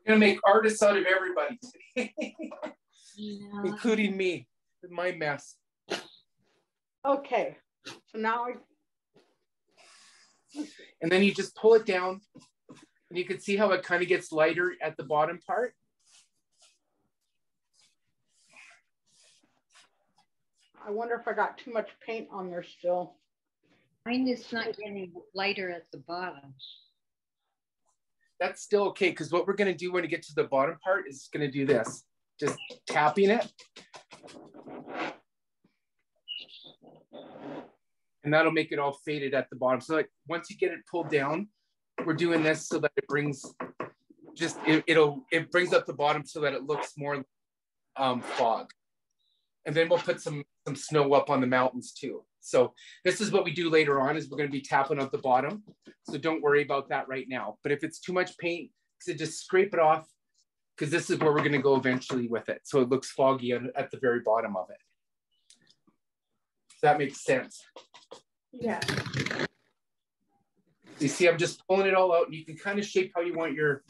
gonna make artists out of everybody, you know, including me with my mess. Okay, so now I, And then you just pull it down and you can see how it kind of gets lighter at the bottom part. I wonder if I got too much paint on there still. Mine is not getting lighter at the bottom. That's still okay because what we're gonna do when we get to the bottom part is gonna do this, just tapping it. And that'll make it all faded at the bottom. So like once you get it pulled down, we're doing this so that it brings just it, it'll it brings up the bottom so that it looks more um fog. And then we'll put some some snow up on the mountains too. So this is what we do later on is we're going to be tapping out the bottom. So don't worry about that right now. But if it's too much paint, so just scrape it off because this is where we're going to go eventually with it. So it looks foggy at, at the very bottom of it. Does that make sense? Yeah. You see, I'm just pulling it all out and you can kind of shape how you want your,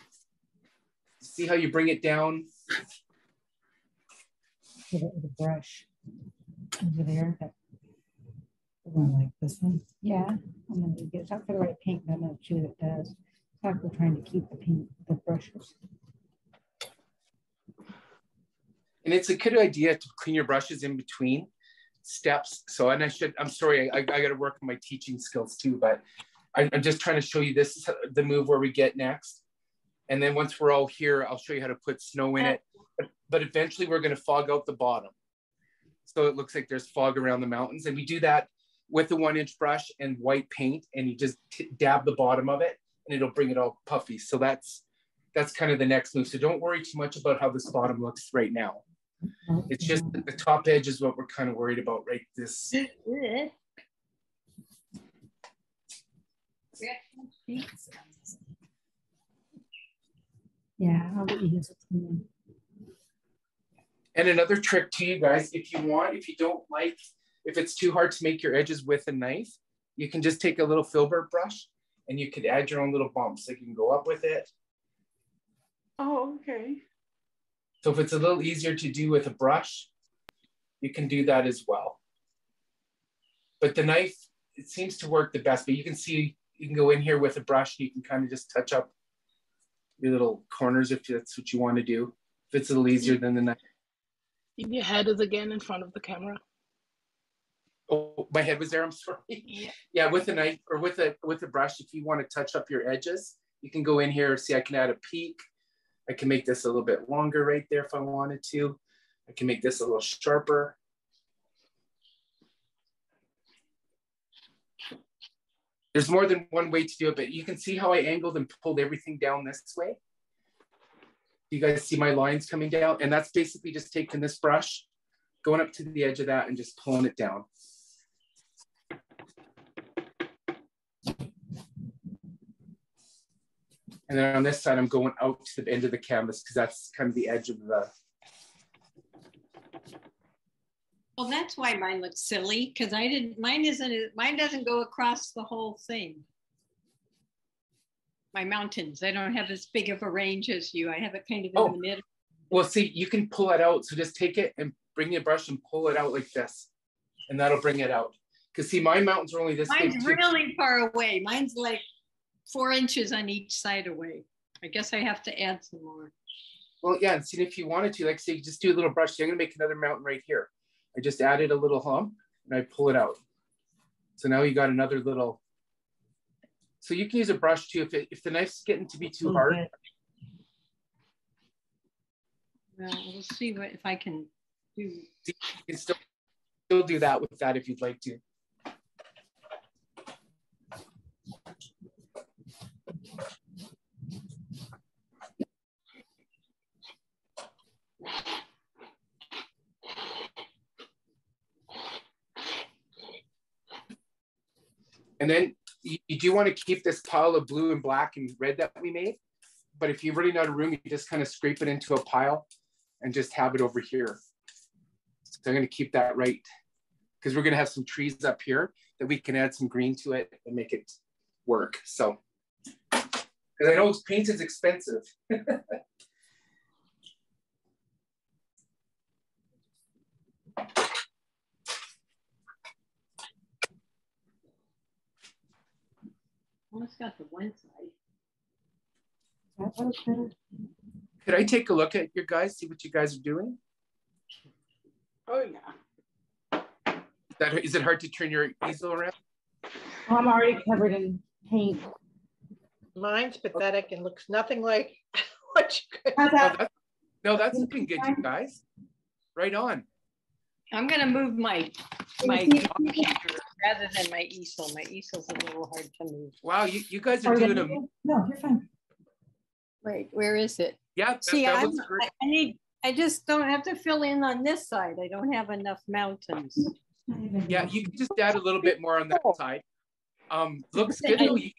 see how you bring it down. Hit it with a brush over there. that- the One like this one. Yeah, I'm gonna get, talk for the right paint, but I'm not sure it does. Talk, we're trying to keep the paint, the brushes. And it's a good idea to clean your brushes in between steps. So, and I should, I'm sorry, I, I got to work on my teaching skills too, but I, I'm just trying to show you this is the move where we get next. And then once we're all here, I'll show you how to put snow in it. But, but eventually we're going to fog out the bottom. So it looks like there's fog around the mountains. And we do that with a one inch brush and white paint and you just dab the bottom of it and it'll bring it all puffy. So that's, that's kind of the next move. So don't worry too much about how this bottom looks right now. It's just the top edge is what we're kind of worried about, right? This, Yeah, I'll let you use it. And another trick to you guys, if you want, if you don't like, if it's too hard to make your edges with a knife, you can just take a little filbert brush and you could add your own little bumps. Like you can go up with it. Oh, okay. So if it's a little easier to do with a brush, you can do that as well. But the knife, it seems to work the best, but you can see, you can go in here with a brush, you can kind of just touch up your little corners if that's what you want to do. If it's a little easier than the knife. Your head is again in front of the camera. Oh, my head was there, I'm sorry. Yeah, with a knife or with a with a brush, if you want to touch up your edges, you can go in here, see I can add a peak. I can make this a little bit longer right there if I wanted to. I can make this a little sharper. There's more than one way to do it, but you can see how I angled and pulled everything down this way. You guys see my lines coming down? And that's basically just taking this brush, going up to the edge of that and just pulling it down. And then on this side, I'm going out to the end of the canvas because that's kind of the edge of the, Well, that's why mine looks silly because I didn't. Mine isn't. Mine doesn't go across the whole thing. My mountains. I don't have as big of a range as you. I have it kind of in Oh. the middle. Well, see, you can pull it out. So just take it and bring your brush and pull it out like this. And that'll bring it out. Because see, my mountains are only this. Mine's really far away. Mine's like four inches on each side away. I guess I have to add some more. Well, yeah, and see if you wanted to, like say, just do a little brush. I'm gonna make another mountain right here. I just added a little hump and I pull it out. So now you got another little. So you can use a brush too if it, if the knife's getting to be too oh, hard. Well, we'll see what if I can do. You can still still do that with that if you'd like to. And then you, you do want to keep this pile of blue and black and red that we made. But if you're running out of room, you just kind of scrape it into a pile and just have it over here. So I'm going to keep that right because we're going to have some trees up here that we can add some green to it and make it work. So, because I know paint is expensive. <laughs> Almost got the one side. That looks better. Could I take a look at your guys, see what you guys are doing? Oh, yeah. Is, that, is it hard to turn your easel around? I'm already covered in paint. Mine's pathetic and looks nothing like <laughs> what you could. How's Oh, that's, no, that's looking good, you guys. Right on. I'm gonna move my my Can you see- computer rather than my easel. My easel's a little hard to move. Wow, you, you guys Are are doing gonna- a No, you're fine. Wait, where is it? yeah. That, See, that I'm, looks great. I I need, I just don't have to fill in on this side. I don't have enough mountains. Yeah, you can just add a little bit more on that side. Um, looks good. though. You-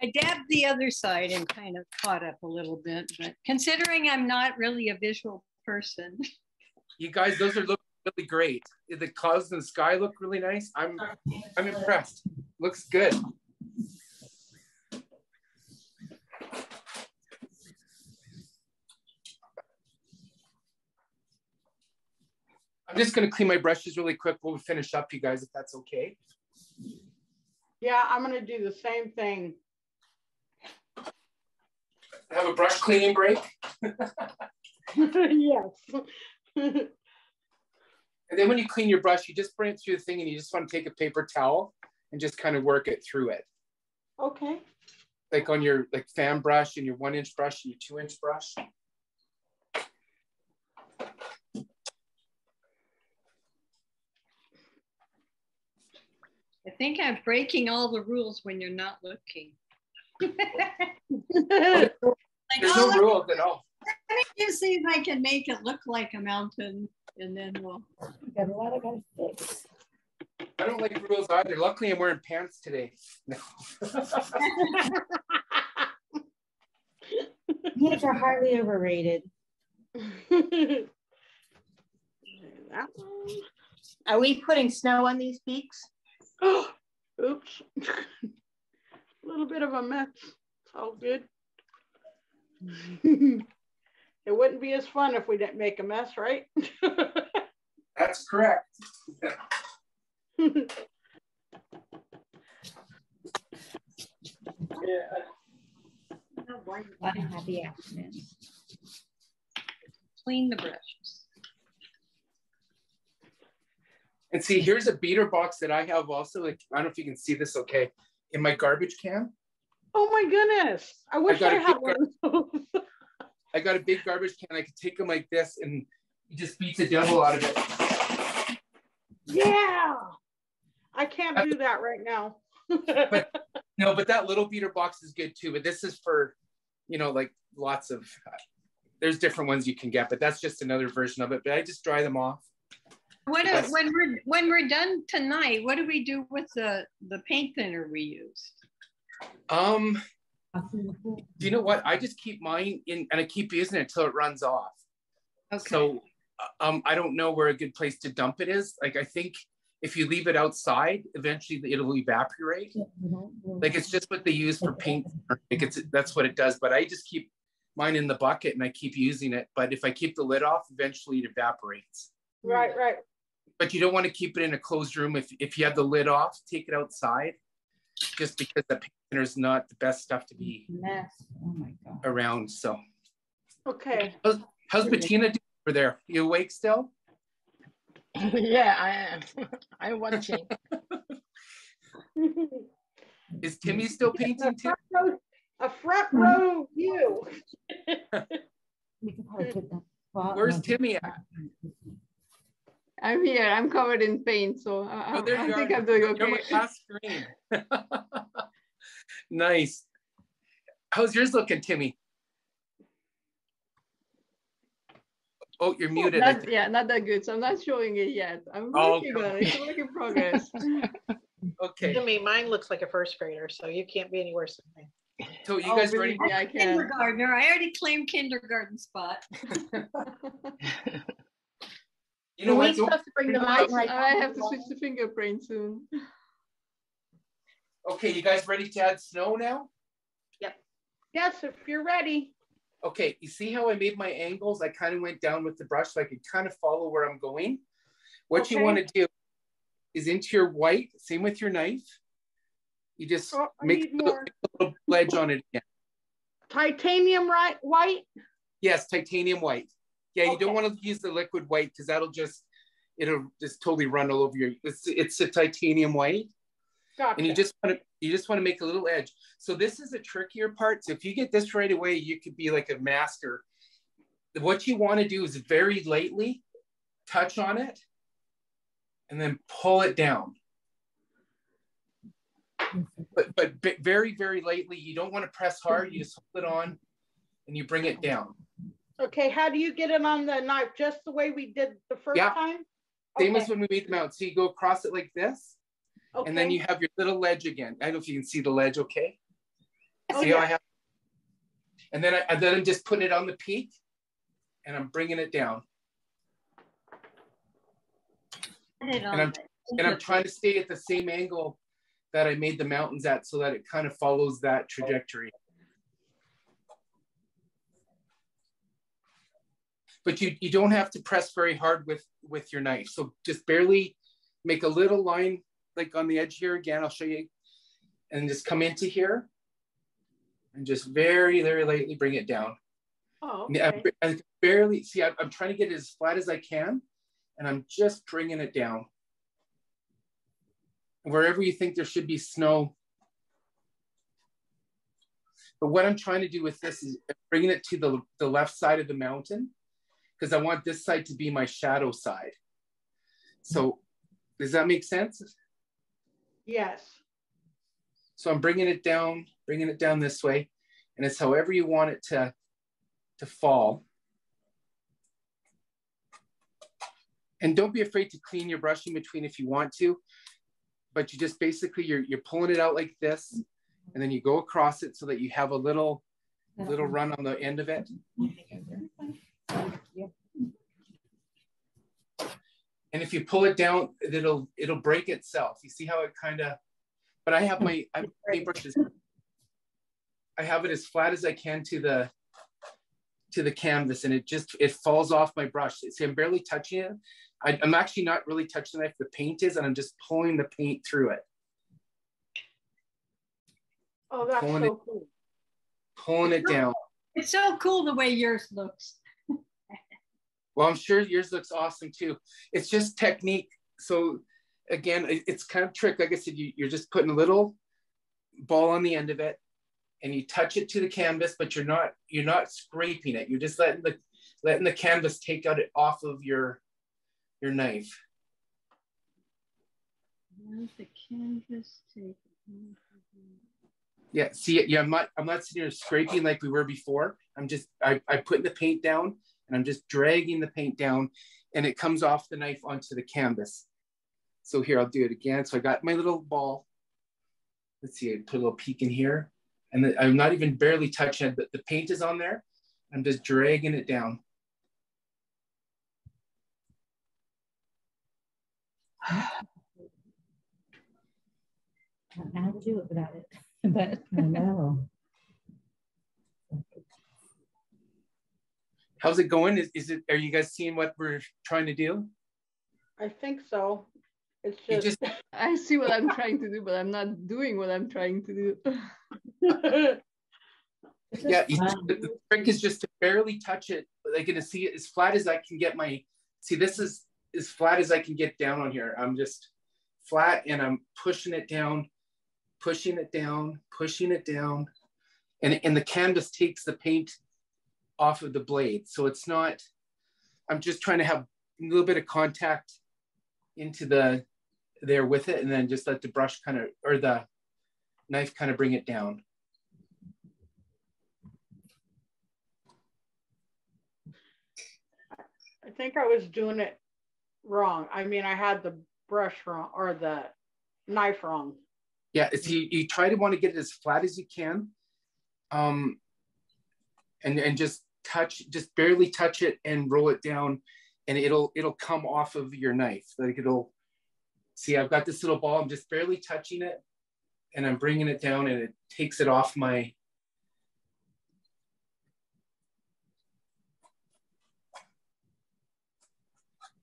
I dabbed the other side and kind of caught up a little bit, but considering I'm not really a visual person. You guys, those are looking really great. The clouds in the sky look really nice. I'm I'm impressed. Looks good. I'm just gonna clean my brushes really quick We'll finish up, you guys, if that's okay. Yeah, I'm gonna do the same thing. Have a brush cleaning break. <laughs> <laughs> yes. <laughs> And then when you clean your brush, you just bring it through the thing and you just want to take a paper towel and just kind of work it through it. okay. Like on your like fan brush and your one inch brush and your two inch brush. I think I'm breaking all the rules when you're not looking. <laughs> Like, There's oh, no let rules at all. Let me just see if I can make it look like a mountain and then we'll. Got a lot I gotta fix. I don't like rules either. Luckily, I'm wearing pants today. No. <laughs> Pants are highly overrated. <laughs> Are we putting snow on these peaks? <gasps> Oops. <laughs> A little bit of a mess. It's all good. It wouldn't be as fun if we didn't make a mess, right? That's correct. A lot of happy accidents. Clean the brushes. And see, here's a beater box that I have also. Like, I don't know if you can see this okay. In my garbage can, oh my goodness. I wish I, I a had one of those. <laughs> I got a big garbage can. I could take them like this and it just beats the devil out of it. yeah. I can't do that right now. But <laughs> no, but that little beater box is good too. But this is for, you know, like lots of, there's different ones you can get, but that's just another version of it. But I just dry them off. What do- Yes. when we're when we're done tonight, what do we do with the the paint thinner we used? Um, I'll see the pool. do you know what? I just keep mine in and I keep using it until it runs off. Okay. So um, I don't know where a good place to dump it is. Like I think if you leave it outside, eventually it'll evaporate. Like it's just what they use for paint. Like it's that's what it does. But I just keep mine in the bucket and I keep using it. But if I keep the lid off, eventually it evaporates. Right, right. But you don't want to keep it in a closed room. If if you have the lid off, take it outside. Just because the painter is not the best stuff to be Mess. Oh my God. around. So Okay. how's Bettina doing over there? You awake still? <laughs> yeah, I am. <laughs> I'm watching. <laughs> Is Timmy still painting too? A front row view. We could probably put that. well, Where's Timmy at? I'm here. I'm covered in paint, so I, Oh, I, I you think are. I'm doing You're my okay. last screen. <laughs> nice. How's yours looking, Timmy? Oh, you're muted. I Not, yeah, not that good. So I'm not showing it yet. I'm Oh, working on it. It's a work in progress. <laughs> Okay. To me, mine looks like a first grader, so you can't be any worse than me. So you Oh, guys believe ready? me, I can. Kindergartner, I already claimed kindergarten spot. <laughs> You know we what? Supposed to bring them out right I have to switch to fingerprint soon. <laughs> Okay, you guys ready to add snow now? Yep. Yes, if you're ready. Okay, you see how I made my angles? I kind of went down with the brush so I could kind of follow where I'm going. What you want to do is into your white, same with your knife. You just Oh, make a little, more. little ledge on it again. Titanium right white. Yes, titanium white. Yeah, you don't want to use the liquid white because that'll just it'll just totally run all over your. It's it's a titanium white, Gotcha. and you just want to you just want to make a little edge. So this is a trickier part. So if you get this right away, you could be like a master. What you want to do is very lightly touch on it, and then pull it down. But but very very lightly. You don't want to press hard. You just hold it on, and you bring it down. Okay, how do you get it on the knife? Just the way we did the first Yeah. time? Same as when we made the out. So you go across it like this, and then you have your little ledge again. I don't know if you can see the ledge, okay? Oh, see how I have? And then I and then I'm just putting it on the peak, and I'm bringing it down, Put it on And I'm- and I'm trying to stay at the same angle that I made the mountains at, so that it kind of follows that trajectory. But you you don't have to press very hard with with your knife. So just barely make a little line like on the edge here again. I'll show you, and just come into here, and just very very lightly bring it down. Oh, okay. I I barely see. I, I'm trying to get it as flat as I can, and I'm just bringing it down. Wherever you think there should be snow. But what I'm trying to do with this is bringing it to the, the left side of the mountain, because I want this side to be my shadow side. So does that make sense? Yes. So I'm bringing it down, bringing it down this way, and it's however you want it to, to fall. And don't be afraid to clean your brush in between if you want to, but you just basically, you're, you're pulling it out like this, and then you go across it so that you have a little, little run on the end of it. And if you pull it down, it'll, it'll break itself. You see how it kind of, but I have my, I have paintbrushes. I have it as flat as I can to the, to the canvas and it just, it falls off my brush. See, I'm barely touching it. I, I'm actually not really touching it if the paint is, and I'm just pulling the paint through it, Oh, that's Pulling so it- cool. pulling it down. It's so cool the way yours looks. Well, I'm sure yours looks awesome too. It's just technique. So again, it's kind of trick. Like I said, you, you're just putting a little ball on the end of it and you touch it to the canvas, but you're not, you're not scraping it. You're just letting the, letting the canvas take out it off of your, your knife. Where's the canvas tape? Yeah, see it. Yeah, I'm not, I'm not sitting here scraping like we were before. I'm just, I, I put the paint down and I'm just dragging the paint down and it comes off the knife onto the canvas. So here, I'll do it again. So I got my little ball. Let's see, I put a little peek in here and I'm not even barely touching it, but the paint is on there. I'm just dragging it down. <sighs> I don't know how to do it without it, <laughs> but I know. How's it going? Is, is it? Are you guys seeing what we're trying to do? I think so. It's You just, just <laughs> I see what I'm trying to do, but I'm not doing what I'm trying to do. <laughs> yeah. just You, the, the trick is just to barely touch it, like gonna see it as flat as I can get my. See, this is as flat as I can get down on here. I'm just flat, and I'm pushing it down, pushing it down, pushing it down, and and the canvas takes the paint off of the blade, so it's not. I'm just trying to have a little bit of contact into the there with it, and then just let the brush kind of or the knife kind of bring it down. I think I was doing it wrong. I mean, I had the brush wrong or the knife wrong. Yeah, it's you, you try to want to get it as flat as you can. Um and and just touch, just barely touch it and roll it down and it'll it'll come off of your knife. Like it'll see I've got this little ball, I'm just barely touching it and I'm bringing it down and it takes it off my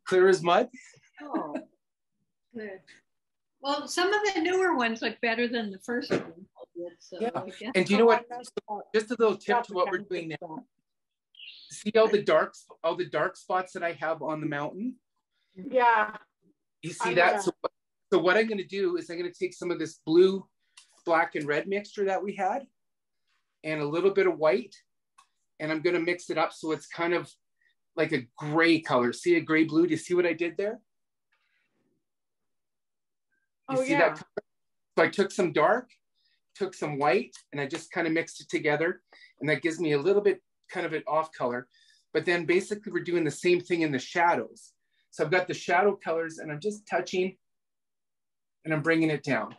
clear as mud. Oh, good. Well, some of the newer ones look better than the first one. So Yeah. And do you know what? Just a little tip to what we're doing now. See all the dark, all the dark spots that I have on the mountain? Yeah. You I see that? that. So, so what I'm going to do is I'm going to take some of this blue, black, and red mixture that we had, and a little bit of white, and I'm going to mix it up so it's kind of like a gray color. See a gray blue? Do you see what I did there? You Oh, see yeah. that? color? So I took some dark, took some white, and I just kind of mixed it together, and that gives me a little bit kind of an off color. But then basically we're doing the same thing in the shadows. So I've got the shadow colors and I'm just touching and I'm bringing it down.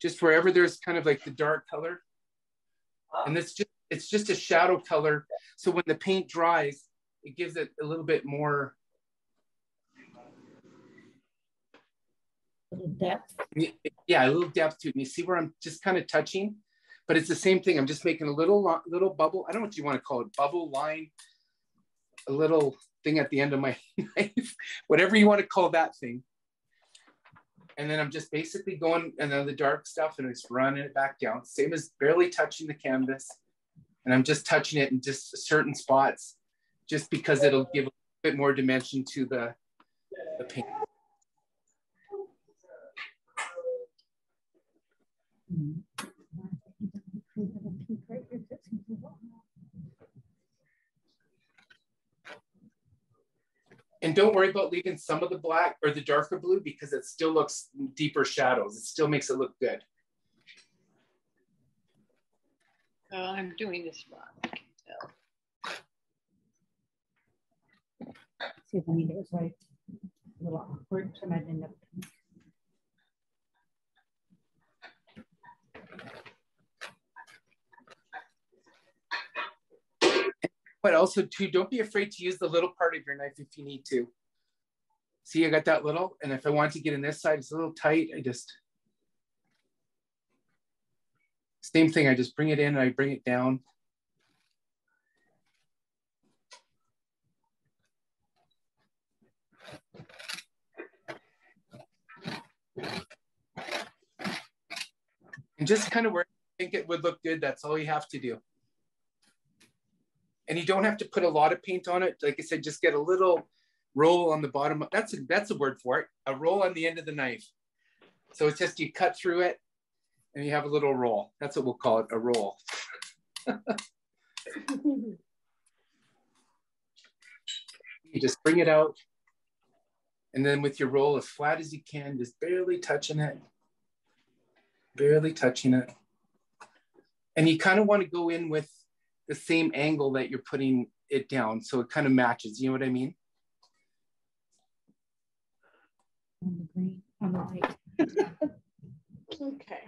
Just wherever there's kind of like the dark color. And it's just, it's just a shadow color. So when the paint dries, it gives it a little bit more, depth. yeah, a little depth to it. And you see where I'm just kind of touching, but it's the same thing. I'm just making a little, little bubble. I don't know what you want to call it, bubble line, a little thing at the end of my <laughs> knife, whatever you want to call that thing. And then I'm just basically going and then the dark stuff and it's running it back down. Same as barely touching the canvas. And I'm just touching it in just certain spots, just because it'll give a bit more dimension to the, the paint. Mm-hmm. And don't worry about leaving some of the black or the darker blue because it still looks deeper shadows. It still makes it look good. Oh, I'm doing this wrong. I can tell. See if I need it was right. A little awkward, so I might end up. But also too, don't be afraid to use the little part of your knife if you need to. See, I got that little, and if I want to get in this side, it's a little tight. I just, same thing. I just bring it in and I bring it down. And just kind of where I think it would look good, that's all you have to do. And you don't have to put a lot of paint on it. Like I said, just get a little roll on the bottom. That's a, that's a word for it. A roll on the end of the knife. So it's just you cut through it and you have a little roll. That's what we'll call it, a roll. <laughs> you just bring it out. And then with your roll as flat as you can, just barely touching it, barely touching it. And you kind of want to go in with the same angle that you're putting it down. So it kind of matches, you know what I mean? On the green, on the white. <laughs> Okay.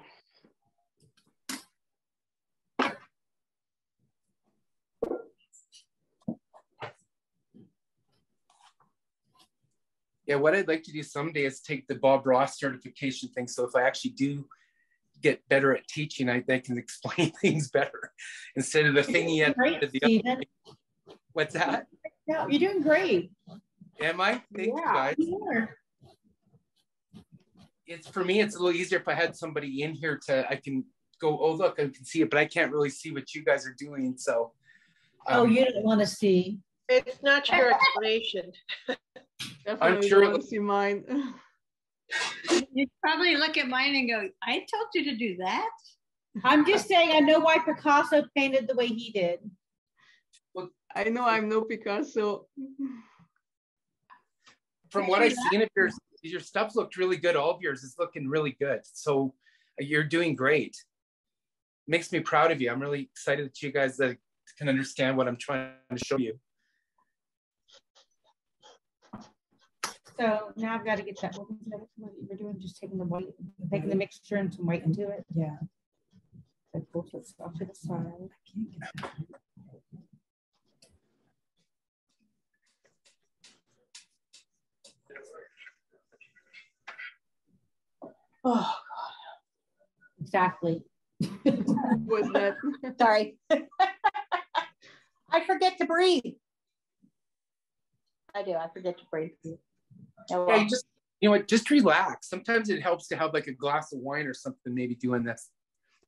Yeah, what I'd like to do someday is take the Bob Ross certification thing. So if I actually do get better at teaching, I, I can <laughs> explain things better instead of the thingy at Great, the other. What's that? No, you're doing great. Am I? Thank you Yeah, guys. you are. It's for me, it's a little easier if I had somebody in here to I can go, oh look, I can see it, but I can't really see what you guys are doing. So Oh, um, you don't want to see. It's not your <laughs> explanation. Definitely sure don't it see mine. <laughs> You probably look at mine and go, I told you to do that. I'm just saying, I know why Picasso painted the way he did. Well, I know I'm no Picasso. from what I've seen of yours, your stuff looked really good. All of yours is looking really good. So uh, you're doing great. Makes me proud of you. I'm really excited that you guys uh, can understand what I'm trying to show you. So now I've got to get that. What was you were doing? Just taking the white, taking the mixture and some white into it. Yeah. Like both this off to the side. Oh, God. Exactly. Was <laughs> that? Sorry. <laughs> I forget to breathe. I do. I forget to breathe. Oh, Yeah, you just you know what, just relax. Sometimes it helps to have like a glass of wine or something, maybe doing this.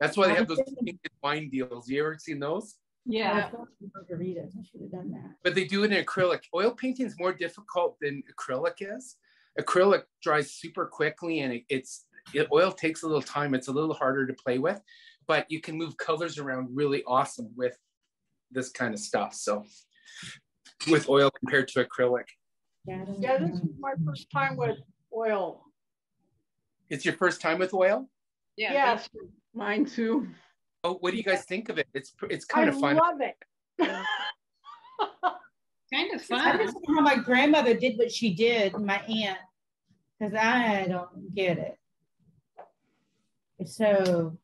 That's why they have those painted wine deals. You ever seen those? Yeah. Margaritas. I should have done that. But they do it in acrylic. Oil painting is more difficult than acrylic is. Acrylic dries super quickly and it, it's it, oil takes a little time. It's a little harder to play with, but you can move colors around really awesome with this kind of stuff. So with oil compared to acrylic. Yeah, I don't Yeah, this is my first time with oil. It's your first time with oil? Yeah. Yes, Mine too. Oh, what do you guys think of it? It's pr- it's I <laughs> kind of fun. I love it. Kind of fun. I fun. just know how my grandmother did what she did, my aunt, because I don't get it. So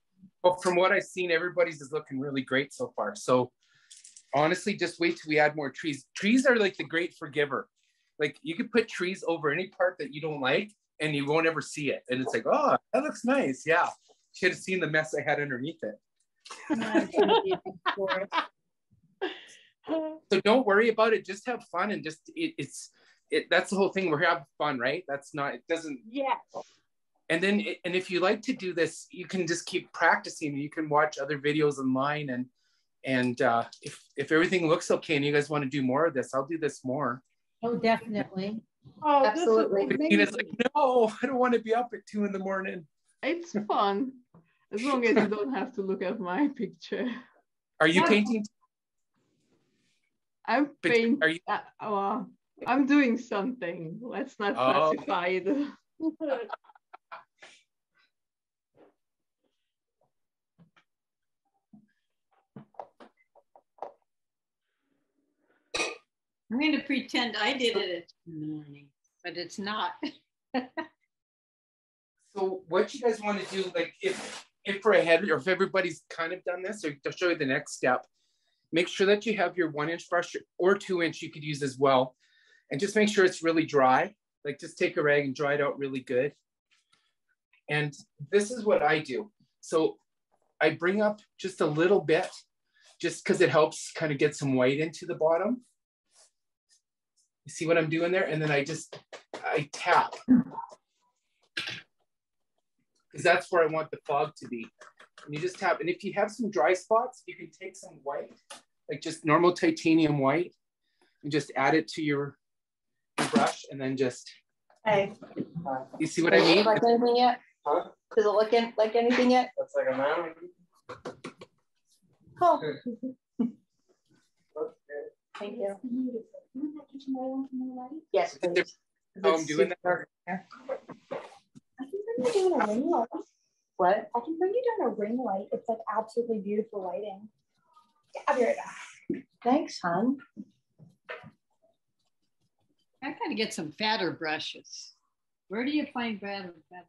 Well, from what I've seen, everybody's is looking really great so far. So honestly, just wait till we add more trees. Trees are like the great forgiver. Like you could put trees over any part that you don't like and you won't ever see it. And it's like, oh, that looks nice. Yeah. Should have seen the mess I had underneath it. it's gonna be a big forest. So don't worry about it. Just have fun and just it, it's it that's the whole thing. We're having fun, right? That's not it doesn't Yes. and then and if you like to do this you can just keep practicing you can watch other videos online and and uh, if if everything looks okay and you guys want to do more of this i'll do this more Oh, definitely. Oh, Absolutely. This but is Tina's amazing. like no i don't want to be up at two in the morning It's fun. As long as you don't have to look at my picture. are you painting I'm But paint. are you- uh, well, I'm doing something. Let's not Oh. classify it. <laughs> I'm going to pretend I did it in the morning, but it's not. <laughs> so what you guys want to do like if if we're ahead or if everybody's kind of done this or to show you the next step make sure that you have your one inch brush or two inch you could use as well. And just make sure it's really dry like just take a rag and dry it out really good. And this is what i do. So i bring up just a little bit just because it helps kind of get some white into the bottom you see what i'm doing there and then i just i tap because that's where I want the fog to be. And you just tap, and if you have some dry spots, you can take some white, like just normal titanium white, and just add it to your, your brush, and then just, Hey, you see what I mean? Like anything yet? Huh? Does it look in, like anything yet? That's like a mountain. Cool. Thank you. Yes, please. How I'm doing that? I can bring you down a ring light. What? I can bring you down a ring light. It's like absolutely beautiful lighting. Yeah, I'll be right back. Thanks, hon. I got to get some fatter brushes. Where do you find fatter, fatter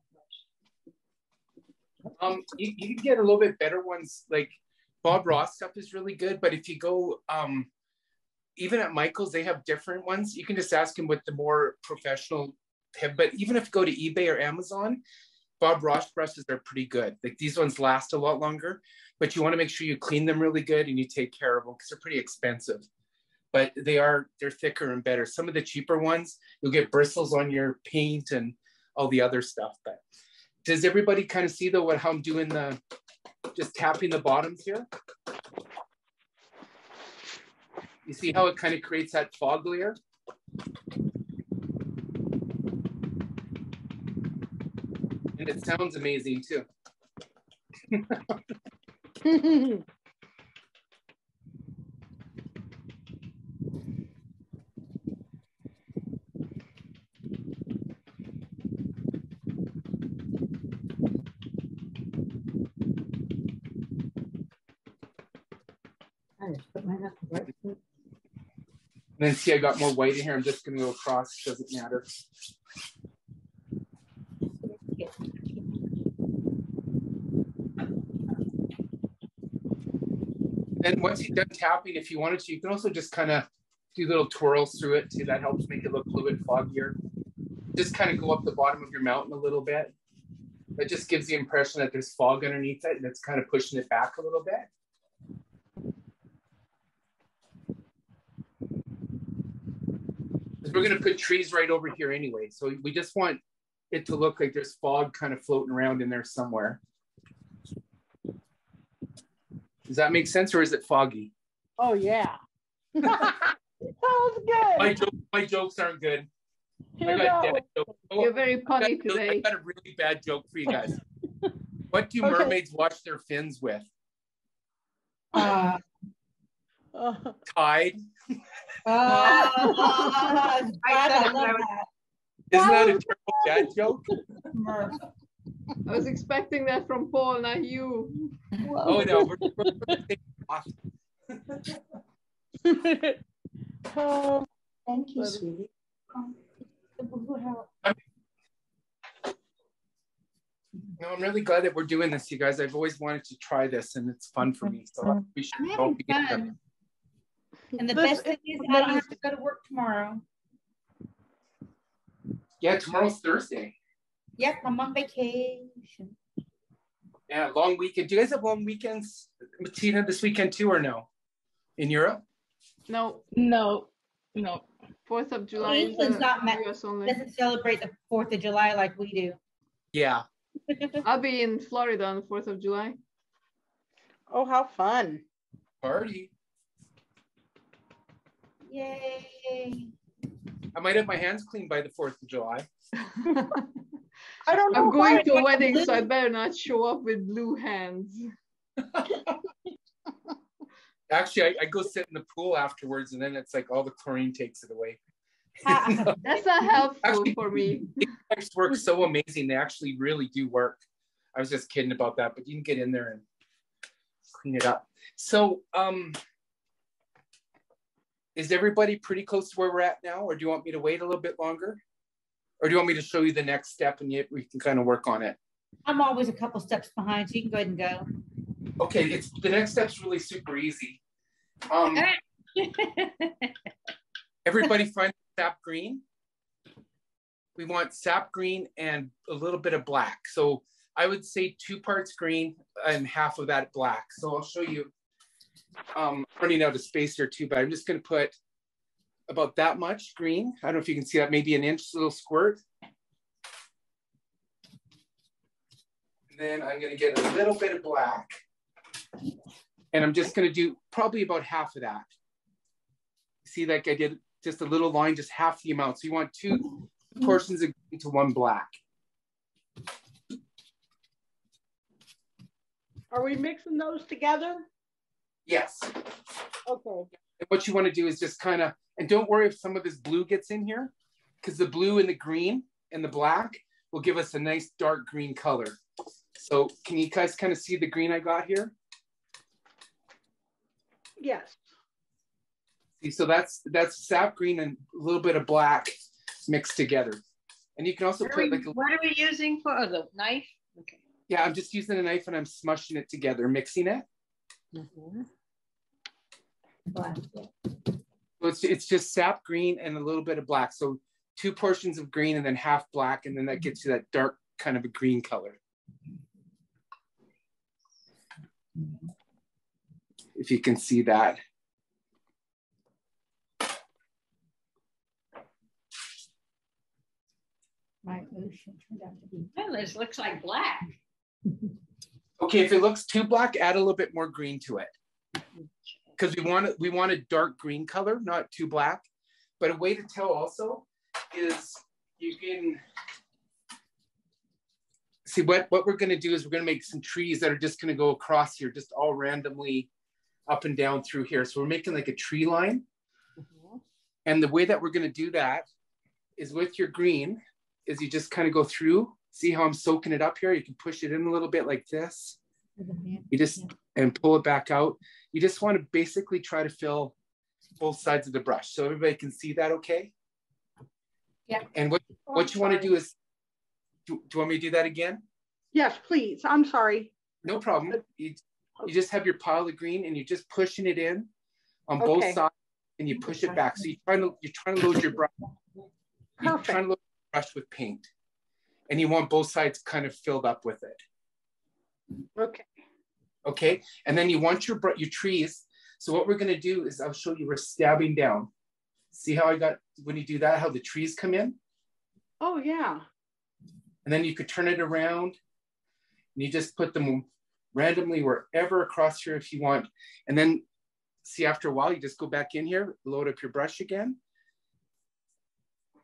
brushes? Um, you, you can get a little bit better ones, like Bob Ross stuff is really good, but if you go, um, even at Michael's, they have different ones. You can just ask him what the more professional have, but even if you go to eBay or Amazon, Bob Ross brushes are pretty good. Like these ones last a lot longer, but you want to make sure you clean them really good and you take care of them because they're pretty expensive. But they are they're thicker and better. Some of the cheaper ones, you'll get bristles on your paint and all the other stuff. But does everybody kind of see though what how I'm doing the just tapping the bottoms here? You see how it kind of creates that fog layer? And it sounds amazing too. <laughs> <laughs> I just put mine up right. And then see, I got more white in here. I'm just gonna go across, doesn't matter. Then once you're done tapping, if you wanted to, you can also just kind of do little twirls through it. See, that helps make it look bit foggier. Just kind of go up the bottom of your mountain a little bit. That just gives the impression that there's fog underneath it and it's kind of pushing it back a little bit. Because we're going to put trees right over here anyway. So we just want it to look like there's fog kind of floating around in there somewhere. Does that make sense or is it foggy? oh yeah. <laughs> that was good. My, joke, my jokes aren't good. I You got, know. bad jokes. Oh, You're very I punny I today. got a really bad joke for you guys. <laughs> What do Okay. mermaids wash their fins with? Uh, Tide. uh, <laughs> I love that. Isn't that a terrible dad joke? Murph. I was expecting that from Paul, not you. Oh no, we're, we're, we're oh, Thank you, sweetie. Who helped? No, I'm really glad that we're doing this, you guys. I've always wanted to try this, and it's fun for me. So we should I'm all having be fun. And the This best thing is I don't have to go to work tomorrow. Yeah, tomorrow's Thursday. Yep, I'm on vacation. Yeah, long weekend. Do you guys have long weekends, Martina, this weekend too, or no? In Europe? No, No, no. Fourth of July is England's not met- US only. Doesn't celebrate the Fourth of July like we do. Yeah. <laughs> I'll be in Florida on the Fourth of July. oh, how fun. Party. Yay. I might have my hands clean by the 4th of July. <laughs> I don't know. I'm going to a wedding, so I better not show up with blue hands. <laughs> Actually, I, I go sit in the pool afterwards, and then it's like all the chlorine takes it away. <laughs> That's not helpful Actually- for me. Pipes work so amazing. They actually really do work. I was just kidding about that, but you can get in there and clean it up. So, um, is everybody pretty close to where we're at now, or do you want me to wait a little bit longer? Or do you want me to show you the next step and yet we can kind of work on it? I'm always a couple steps behind, so you can go ahead and go. Okay, it's the next step's really super easy. Um, <laughs> everybody find sap green. We want sap green and a little bit of black. So I would say two parts green and half of that black. So I'll show you. Um, running out of space here too, but I'm just going to put about that much green. I don't know if you can see that, maybe an inch little squirt. And then I'm going to get a little bit of black. And I'm just going to do probably about half of that. See, like I did just a little line, just half the amount. So you want two portions of green to one black. Are we mixing those together? Yes. Okay. And what you want to do is just kind of, and don't worry if some of this blue gets in here, because the blue and the green and the black will give us a nice dark green color. So can you guys kind of see the green I got here? Yes. See, so that's that's sap green and a little bit of black mixed together. And you can also What are, put we, like, a, what are we using for oh, the knife? Okay. yeah, I'm just using a knife and I'm smushing it together, mixing it. Mm-hmm. Black. So it's, it's just sap green and a little bit of black. So two portions of green and then half black, and then that gets you that dark kind of a green color. If you can see that. My ocean turned out to be. Well, this looks like black. Okay, if it looks too black, add a little bit more green to it. Because we want we want a dark green color, not too black. But a way to tell also is you can see what, what we're gonna do is we're gonna make some trees that are just gonna go across here, just all randomly up and down through here. So we're making like a tree line. And the way that we're gonna do that is with your green, is you just kind of go through. See how I'm soaking it up here? You can push it in a little bit like this. You just, and pull it back out. You just want to basically try to fill both sides of the brush. So everybody can see that okay? Yeah. And what, Oh, what you want to do is, do, do you want me to do that again? Yes, please. I'm sorry. No problem. You, you just have your pile of green and you're just pushing it in on both sides and you push it back. So you're trying to, you're trying to load your brush. You're Perfect. trying to load your brush with paint. And you want both sides kind of filled up with it. Okay. Okay? And then you want your your trees. So what we're gonna do is I'll show you we're stabbing down. See how I got when you do that, how the trees come in, Oh, yeah. and then you could turn it around. And you just put them randomly wherever across here if you want, and then see after a while you just go back in here, load up your brush again.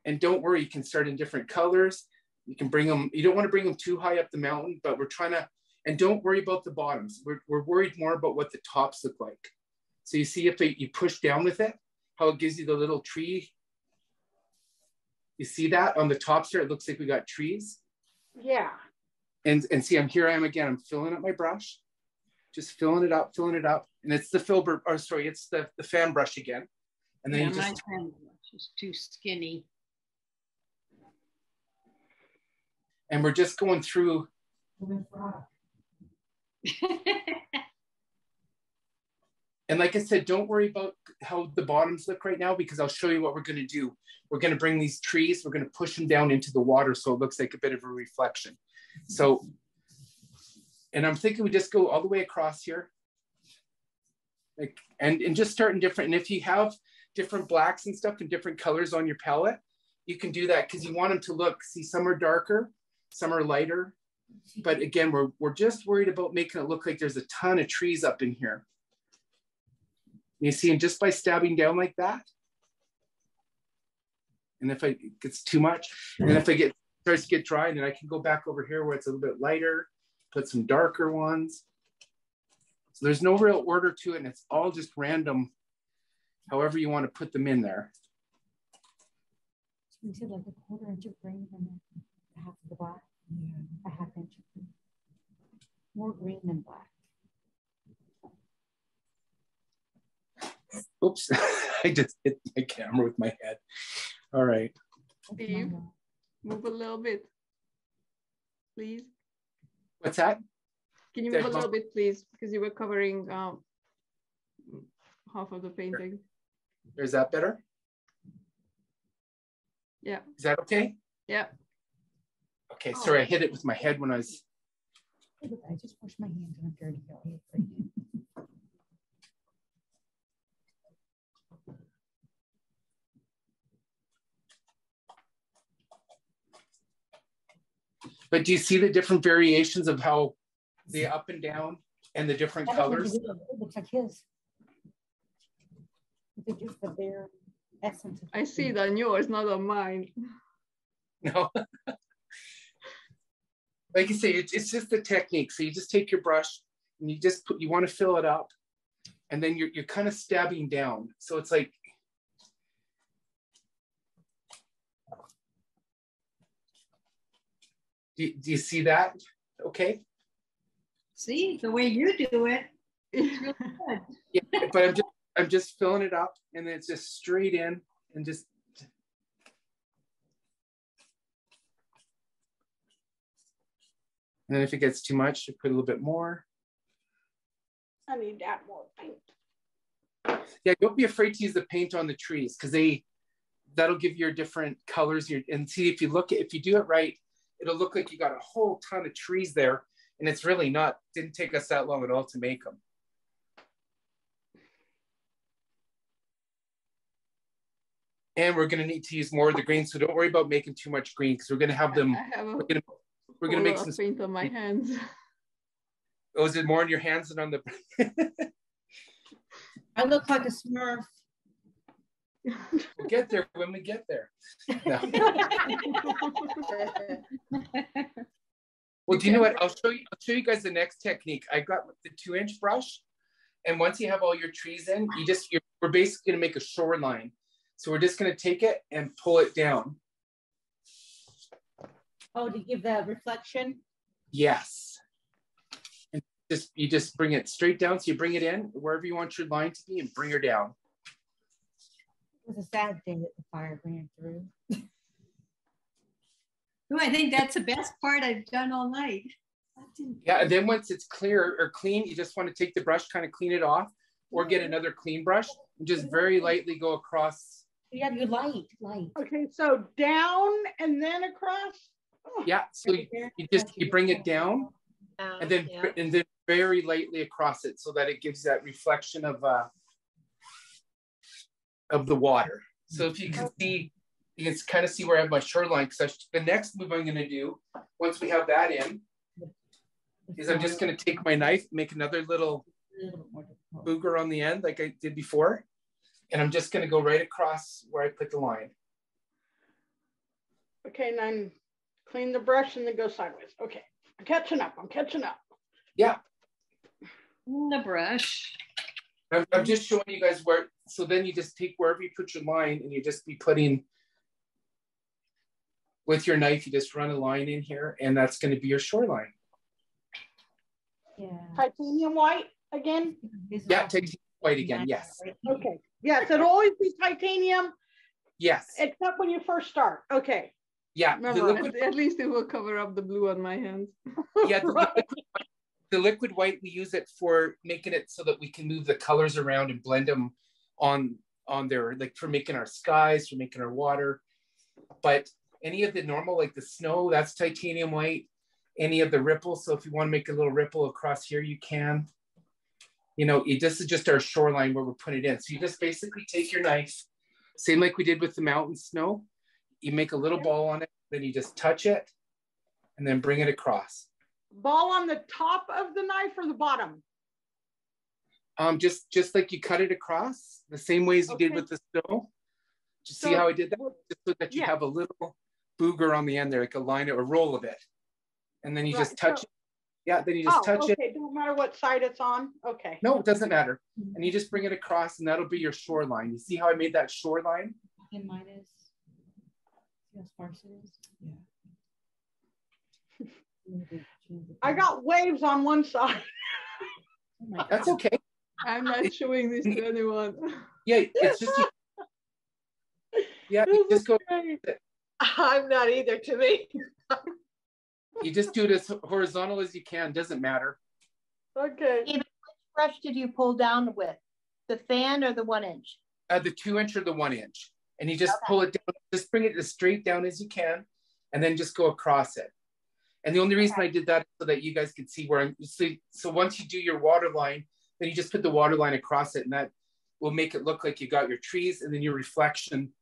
And don't worry, you can start in different colors. You can bring them. You don't want to bring them too high up the mountain, but we're trying to. And don't worry about the bottoms. We're, we're worried more about what the tops look like. So you see if it, you push down with it, how it gives you the little tree. You see that on the tops here? It looks like we got trees. Yeah. And, and see, I'm here I am again. I'm filling up my brush, just filling it up, filling it up. And it's the filbert, or sorry, it's the, the fan brush again. And then Yeah, you my just, pen is too skinny. and we're just going through <laughs> And like I said, don't worry about how the bottoms look right now because I'll show you what we're going to do. We're going to bring these trees, we're going to push them down into the water so it looks like a bit of a reflection. So, and I'm thinking we just go all the way across here. Like, and, and just starting different. And if you have different blacks and stuff and different colors on your palette, you can do that because you want them to look, see some are darker, some are lighter. But again, we're, we're just worried about making it look like there's a ton of trees up in here. You see, and just by stabbing down like that, and if I, it gets too much, and if I get starts to get dry, then I can go back over here where it's a little bit lighter, put some darker ones. So there's no real order to it, and it's all just random, however you want to put them in there. You said like a quarter inch of green and half of the black, a half inch of green. More green than black. Oops, <laughs> I just hit my camera with my head. All right. Steve, move a little bit, please. What's that? Can you Did move a little bit, please? Because you were covering um, half of the painting. Is that better? Yeah, Is that okay? yeah. Okay, oh. sorry, I hit it with my head when I was. I just washed my hands and I'm dirty. I'll eat it right now. But do you see the different variations of how the up and down and the different That colors? It looks like his. It's just the bare essence. of I see it on yours, not on mine. No. <laughs> like you say, it's, it's just the technique. So you just take your brush and you just put, you want to fill it up and then you're, you're kind of stabbing down. So it's like, do, do you see that? Okay. See, the way you do it, it's really good. Yeah, but I'm just, I'm just filling it up and then it's just straight in and just. And then if it gets too much, you put a little bit more. I need to add more paint. Yeah, don't be afraid to use the paint on the trees because they that'll give you different colors. Your, and see if you look at, if you do it right, it'll look like you got a whole ton of trees there. And it's really not, didn't take us that long at all to make them. And we're gonna need to use more of the green. So don't worry about making too much green because we're gonna have them, <laughs> I have a we're gonna, we're make some, paint on my hands. oh, is it more on your hands than on the, I look like a smurf. we'll get there when we get there. No. <laughs> Well, do you know what? I'll show you. I'll show you guys the next technique. I got the two-inch brush, and once you have all your trees in, you just you're, we're basically gonna make a shoreline. So we're just gonna take it and pull it down. Oh, to give that reflection? Yes. And just you just bring it straight down. So you bring it in wherever you want your line to be, and bring her down. It was a sad day that the fire ran through. <laughs> No, I think that's the best part I've done all night. Yeah. And then once it's clear or clean, you just want to take the brush, kind of clean it off, or get another clean brush and just very lightly go across. Yeah, you have your light, light. Okay, so down and then across? Oh, Yeah. So you, you just you bring it down Um, and then yeah. and then very lightly across it so that it gives that reflection of uh of the water. So if you can see, you can kind of see where I have my shoreline. Because the next move I'm going to do once we have that in is I'm just going to take my knife, make another little booger on the end like I did before, and I'm just going to go right across where I put the line. Okay, and then clean the brush and then go sideways. Okay, I'm catching up. I'm catching up. Yeah, The brush. I'm, I'm just showing you guys where. So then you just take wherever you put your line, and you just be putting with your knife. You just run a line in here, and that's going to be your shoreline. Yeah. Titanium white again? Yeah, take white again. Yes, Okay. Yes, it'll always be titanium yes, except when you first start. Okay. Yeah. Remember, liquid, at, at least it will cover up the blue on my hands. yeah, the, Right. <laughs> liquid, the liquid white we use it for making it so that we can move the colors around and blend them on on there, like for making our skies, for making our water. But any of the normal, like the snow, that's titanium white. Any of the ripples, so if you want to make a little ripple across here, you can. You know, it, this is just our shoreline where we're putting it in. So you just basically take your knife, same like we did with the mountain snow. You make a little ball on it, then you just touch it, and then bring it across. Ball on the top of the knife or the bottom? Um, just just like you cut it across, the same way as you did with the snow. Just see how I did that? Just so that you Yeah. have a little booger on the end there, like a line or a roll of it. And then you Right, just touch so- it. Yeah, then you just Oh, touch it. okay. Don't matter what side it's on. Okay. No, it doesn't matter. And you just bring it across and that'll be your shoreline. You see how I made that shoreline? And mine is. See how sparse it is? Yeah. I got waves on one side. Oh That's okay. I'm not showing this to anyone. Yeah, it's just Yeah, you just go I'm not either to me. you just do it as horizontal as you can, doesn't matter. Okay. Which brush did you pull down with? The fan or the one inch? uh, the two inch or the one inch, and you just Okay. pull it down, just bring it as straight down as you can, and then just go across it. And the only reason I did that is so that you guys could see where I'm. So, so once you do your water line, then you just put the water line across it, and that will make it look like you got your trees, and then your reflection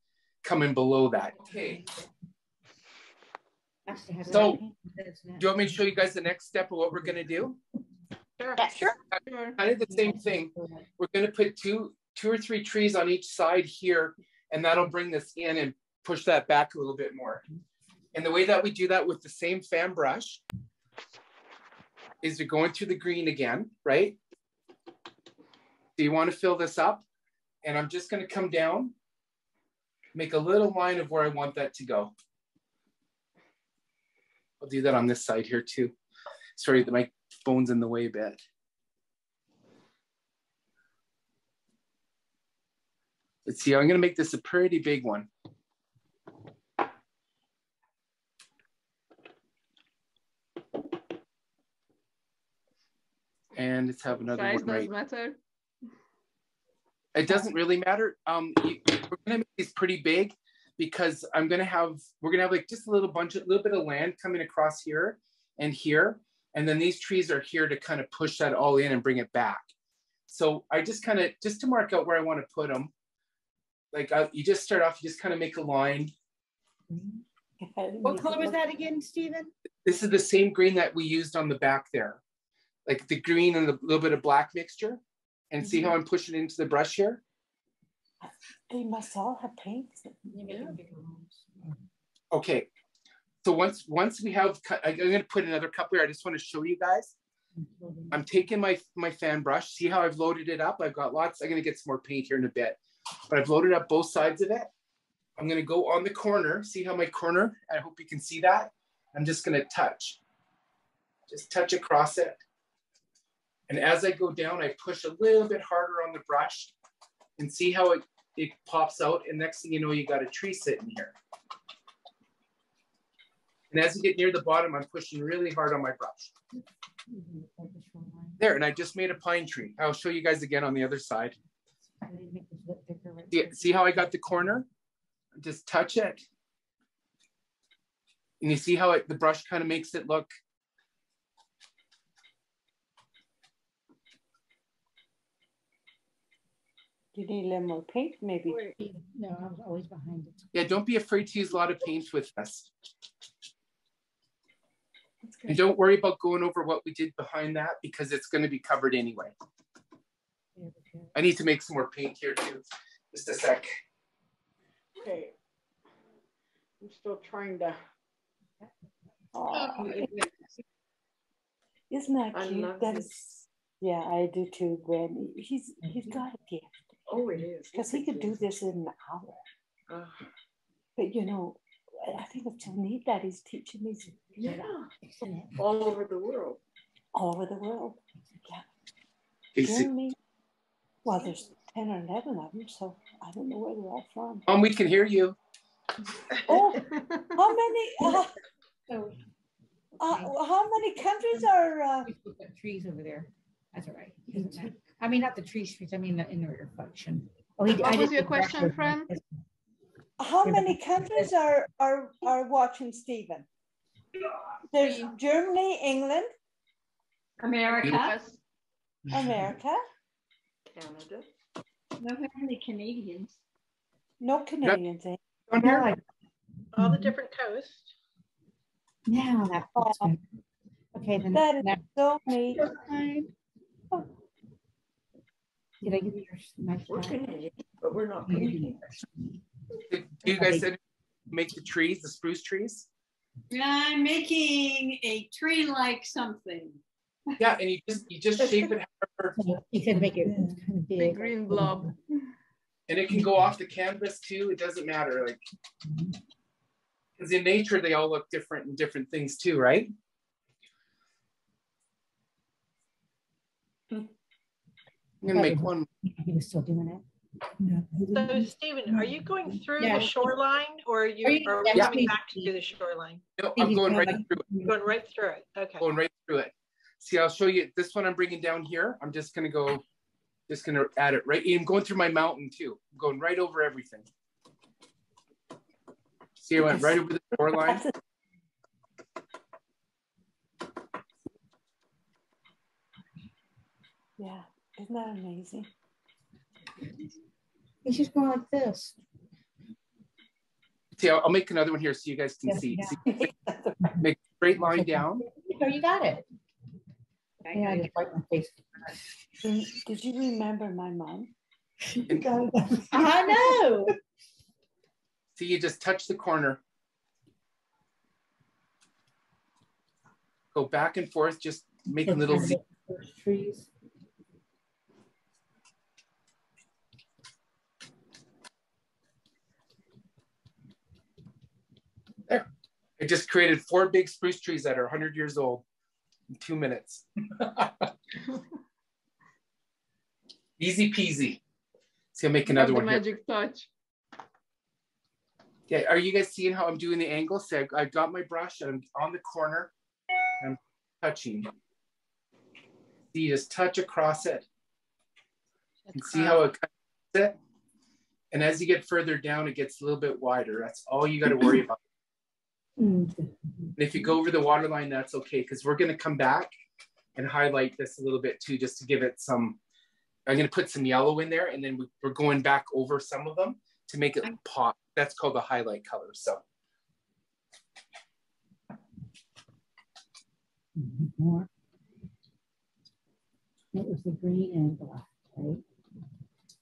coming below that. Okay. Actually, I have So, that paint, but it's not- Do you want me to show you guys the next step of what we're gonna do? Sure. Yeah, sure. Sure. Kind of the same thing. We're gonna put two, two or three trees on each side here, and that'll bring this in and push that back a little bit more. And the way that we do that with the same fan brush is you're going through the green again, right? So you want to fill this up, and I'm just gonna come down, make a little line of where I want that to go. I'll do that on this side here too. Sorry, that my phone's in the way a bit. Let's see, I'm gonna make this a pretty big one. And let's have another Size one right. matter. It doesn't really matter. Um, you, we're gonna make these pretty big because I'm gonna have we're gonna have like just a little bunch, a little bit of land coming across here and here, and then these trees are here to kind of push that all in and bring it back. So I just kind of just to mark out where I want to put them. Like I, you just start off, you just kind of make a line. What color was that again, Stephen? This is the same green that we used on the back there, like the green and a little bit of black mixture. And see how mm-hmm. I'm pushing into the brush here? They must all have paints. Okay. So once once we have, cut- I'm gonna put another cup here. I just want to show you guys. I'm taking my my fan brush. See how I've loaded it up? I've got lots. I'm gonna get some more paint here in a bit, but I've loaded up both sides of it. I'm gonna go on the corner. See how my corner? I hope you can see that. I'm just gonna touch. Just touch across it. And as I go down, I push a little bit harder on the brush and see how it, it pops out. And next thing you know, you got a tree sitting here. And as you get near the bottom, I'm pushing really hard on my brush. There, and I just made a pine tree. I'll show you guys again on the other side. See, see how I got the corner? Just touch it. And you see how it, the brush kind of makes it look. You need a little more paint, maybe. No, I was always behind it. Yeah, don't be afraid to use a lot of paint with us. And don't worry about going over what we did behind that because it's going to be covered anyway. I need to make some more paint here too. Just a sec. Okay. I'm still trying to. Oh, Isn't that cute? love That yeah, I do too, Gwen. He's, he's got a gift. Oh, it is. Because he could do this in an hour. Uh, But you know, I think it's so neat that he's teaching these yeah, all over the world. all over the world. Yeah. see- Jeremy, well, there's 10 or 11 of them, so I don't know where they're all from. Mom, we can hear you. Oh, <laughs> how many? Uh, uh, how many countries are? Uh, We've got trees over there. That's all right. I mean, not the tree trees, I mean, the in the reflection. Oh, he- I What was your question, that friend? how many countries are are are watching Stephen? There's Germany, England, America. America. Canada. No any Canadians. No Canadians. Eh? On here? All the different coasts. Now that. looks better. Okay, then. That is now- so neat. Did I give you your? my We're slide? Canadian, but we're not You Canadian. Did you guys said make the trees, the spruce trees? I'm making a tree-like something. Yeah, and you just you just shape it however, <laughs> He said make it kind of Big big. green blob. and it can go off the canvas too. It doesn't matter, like because in nature they all look different and different things too, right? I'm gonna make one. He was still doing it. So Stephen, are you going through Yeah. the shoreline or are you Are you- are we Yeah. coming back to do the shoreline? No, I'm going going right through it. You're going right through it. Okay. Going right through it. See, I'll show you this one I'm bringing down here. I'm just gonna go, just gonna add it right. I'm going through my mountain too. I'm going right over everything. See, I went right over the shoreline. That's a- Yeah, isn't that amazing? He's just going like this. See, I'll, I'll make another one here so you guys can Yeah, see. yeah. See, Make a straight line down. <laughs> Oh, you got it. Yeah, I just wipe my face. Did did you remember my mom? <laughs> I know. See, you just touch the corner. Go back and forth, just making little Z. Trees. There. I just created four big spruce trees that are 100 years old in two minutes. <laughs> Easy peasy. See, I'll make another the one here. magic touch. Okay, are you guys seeing how I'm doing the angle? So I, I got my brush and I'm on the corner. I'm touching. See, you just touch across it. And see how it cuts it? And as you get further down, it gets a little bit wider. That's all you got to worry <clears throat> about. And if you go over the water line, that's okay, because we're gonna come back and highlight this a little bit too, just to give it some, I'm gonna put some yellow in there and then we- we're going back over some of them to make it pop. That's called the highlight color, so. More. It was the green and black, right?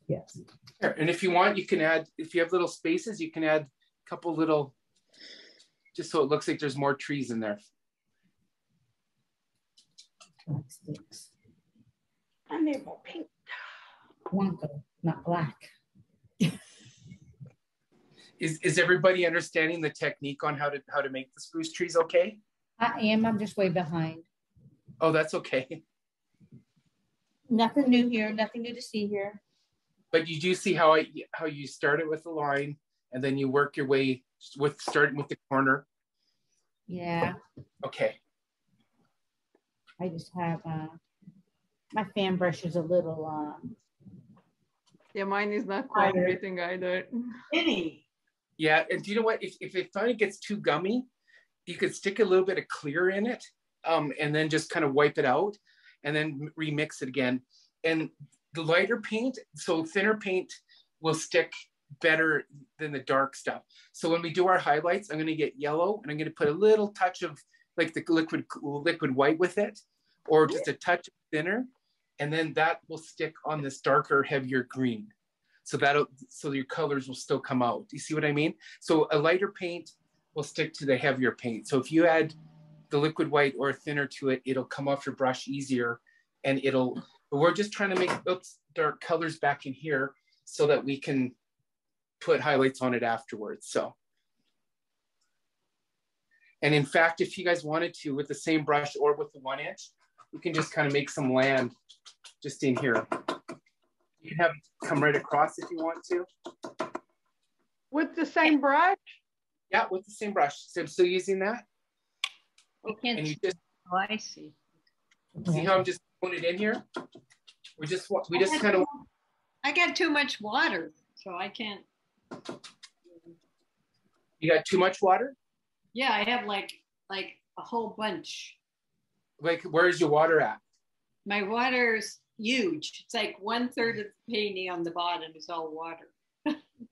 Yes. And if you want, you can add, if you have little spaces, you can add a couple little, just so it looks like there's more trees in there. Black sticks. I need more pink. Blanco, not black. Is, is everybody understanding the technique on how to, how to make the spruce trees okay? I am, I'm just way behind. Oh, that's okay. Nothing new here, nothing new to see here. But you do see how I, how you started with the line and then you work your way with, starting with the corner. Yeah, Okay. I just have, uh, my fan brush is a little, uh, Yeah, mine is not Higher. cooperating either. Any. Yeah, and do you know what? If, if it finally gets too gummy, you could stick a little bit of clear in it um, and then just kind of wipe it out and then remix it again. And the lighter paint, so thinner paint will stick better than the dark stuff. So when we do our highlights, I'm gonna get yellow and I'm gonna put a little touch of like the liquid liquid white with it or just a touch thinner. And then that will stick on this darker, heavier green so that'll so your colors will still come out. You see what I mean? So a lighter paint will stick to the heavier paint. So if you add the liquid white or thinner to it, it'll come off your brush easier, and it'll. But we're just trying to make oops dark colors back in here so that we can put highlights on it afterwards. So. And in fact, if you guys wanted to, with the same brush or with the one inch, you can just kind of make some land just in here. You can have come right across if you want to. With the same brush? Yeah, with the same brush. So I'm still using that. You can't, And you just oh, I see. see how I'm just putting it in here? We just we just kind of, I got too much water, so I can't. You got too much water? Yeah, I have like, like a whole bunch. Like, where's your water at? My water's huge. It's like one third of the painting on the bottom is all water. <laughs>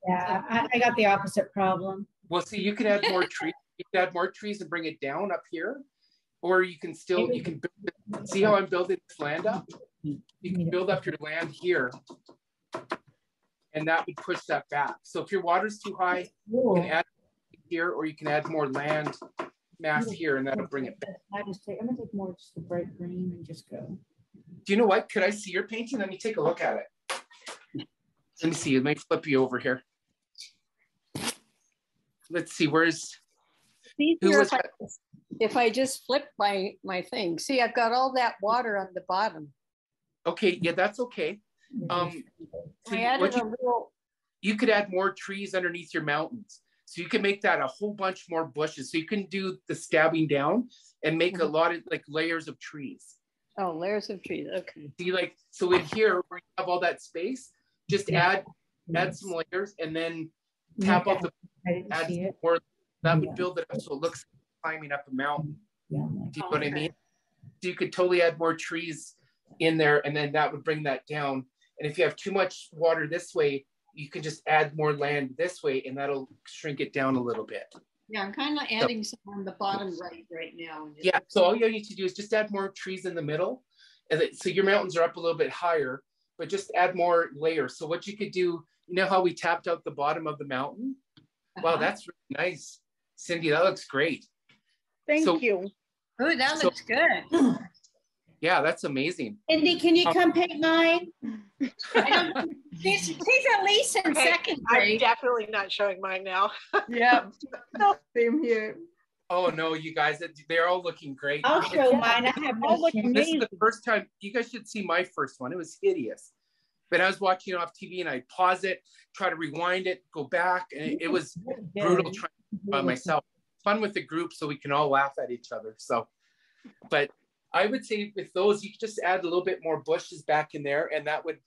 yeah, I, I got the opposite problem. Well, see, you can add more <laughs> trees. You can add more trees and bring it down up here. Or you can still, you can build, see how I'm building this land up? You can build up your land here. And that would push that back. So if your water's too high, you can add here, or you can add more land mass here and that'll bring it back. I just take, I'm gonna take more just the bright green and just go. Do you know what? Could I see your painting? Let me take a look at it. Let me see. Let me flip you over here. Let's see. Where's It's who was if I, if I just flip my, my thing. See, I've got all that water on the bottom. Okay, yeah, that's okay. Um, I added what a you, little, you could add more trees underneath your mountains. So you can make that a whole bunch more bushes. So you can do the stabbing down and make a lot of like layers of trees. oh, layers of trees, okay. See, like so in here where you have all that space, just Yeah. add add some layers and then tap Yeah, off the I didn't add see some it. more. That Yeah. would build it up so it looks like climbing up a mountain. Yeah, Do you know what I mean? So you could totally add more trees in there and then that would bring that down. And if you have too much water this way, you can just add more land this way and that'll shrink it down a little bit. Yeah, I'm kind of adding some on the bottom right, right now. and Yeah, so all you need to do is just add more trees in the middle. And it- so your mountains are up a little bit higher, but just add more layers. So what you could do, you know how we tapped out the bottom of the mountain? Wow, Uh-huh. that's really nice. Cindy, that looks great. Thank So- you. Ooh, that So- looks good. <clears throat> Yeah, that's amazing. Indy, can you Um, come paint mine? I don't- She's, she's at least in Okay, second I'm definitely not showing mine now. <laughs> Yeah, same here. Oh no, you guys, they're all looking great. I'll It's- show mine. I have All no look shame. This is the first time you guys should see my first one. It was hideous. But I was watching it off TV and I pause it, try to rewind it, go back, and it, it was <laughs> brutal trying by myself. Fun with the group so we can all laugh at each other. So, but I would say with those, you could just add a little bit more bushes back in there, and that would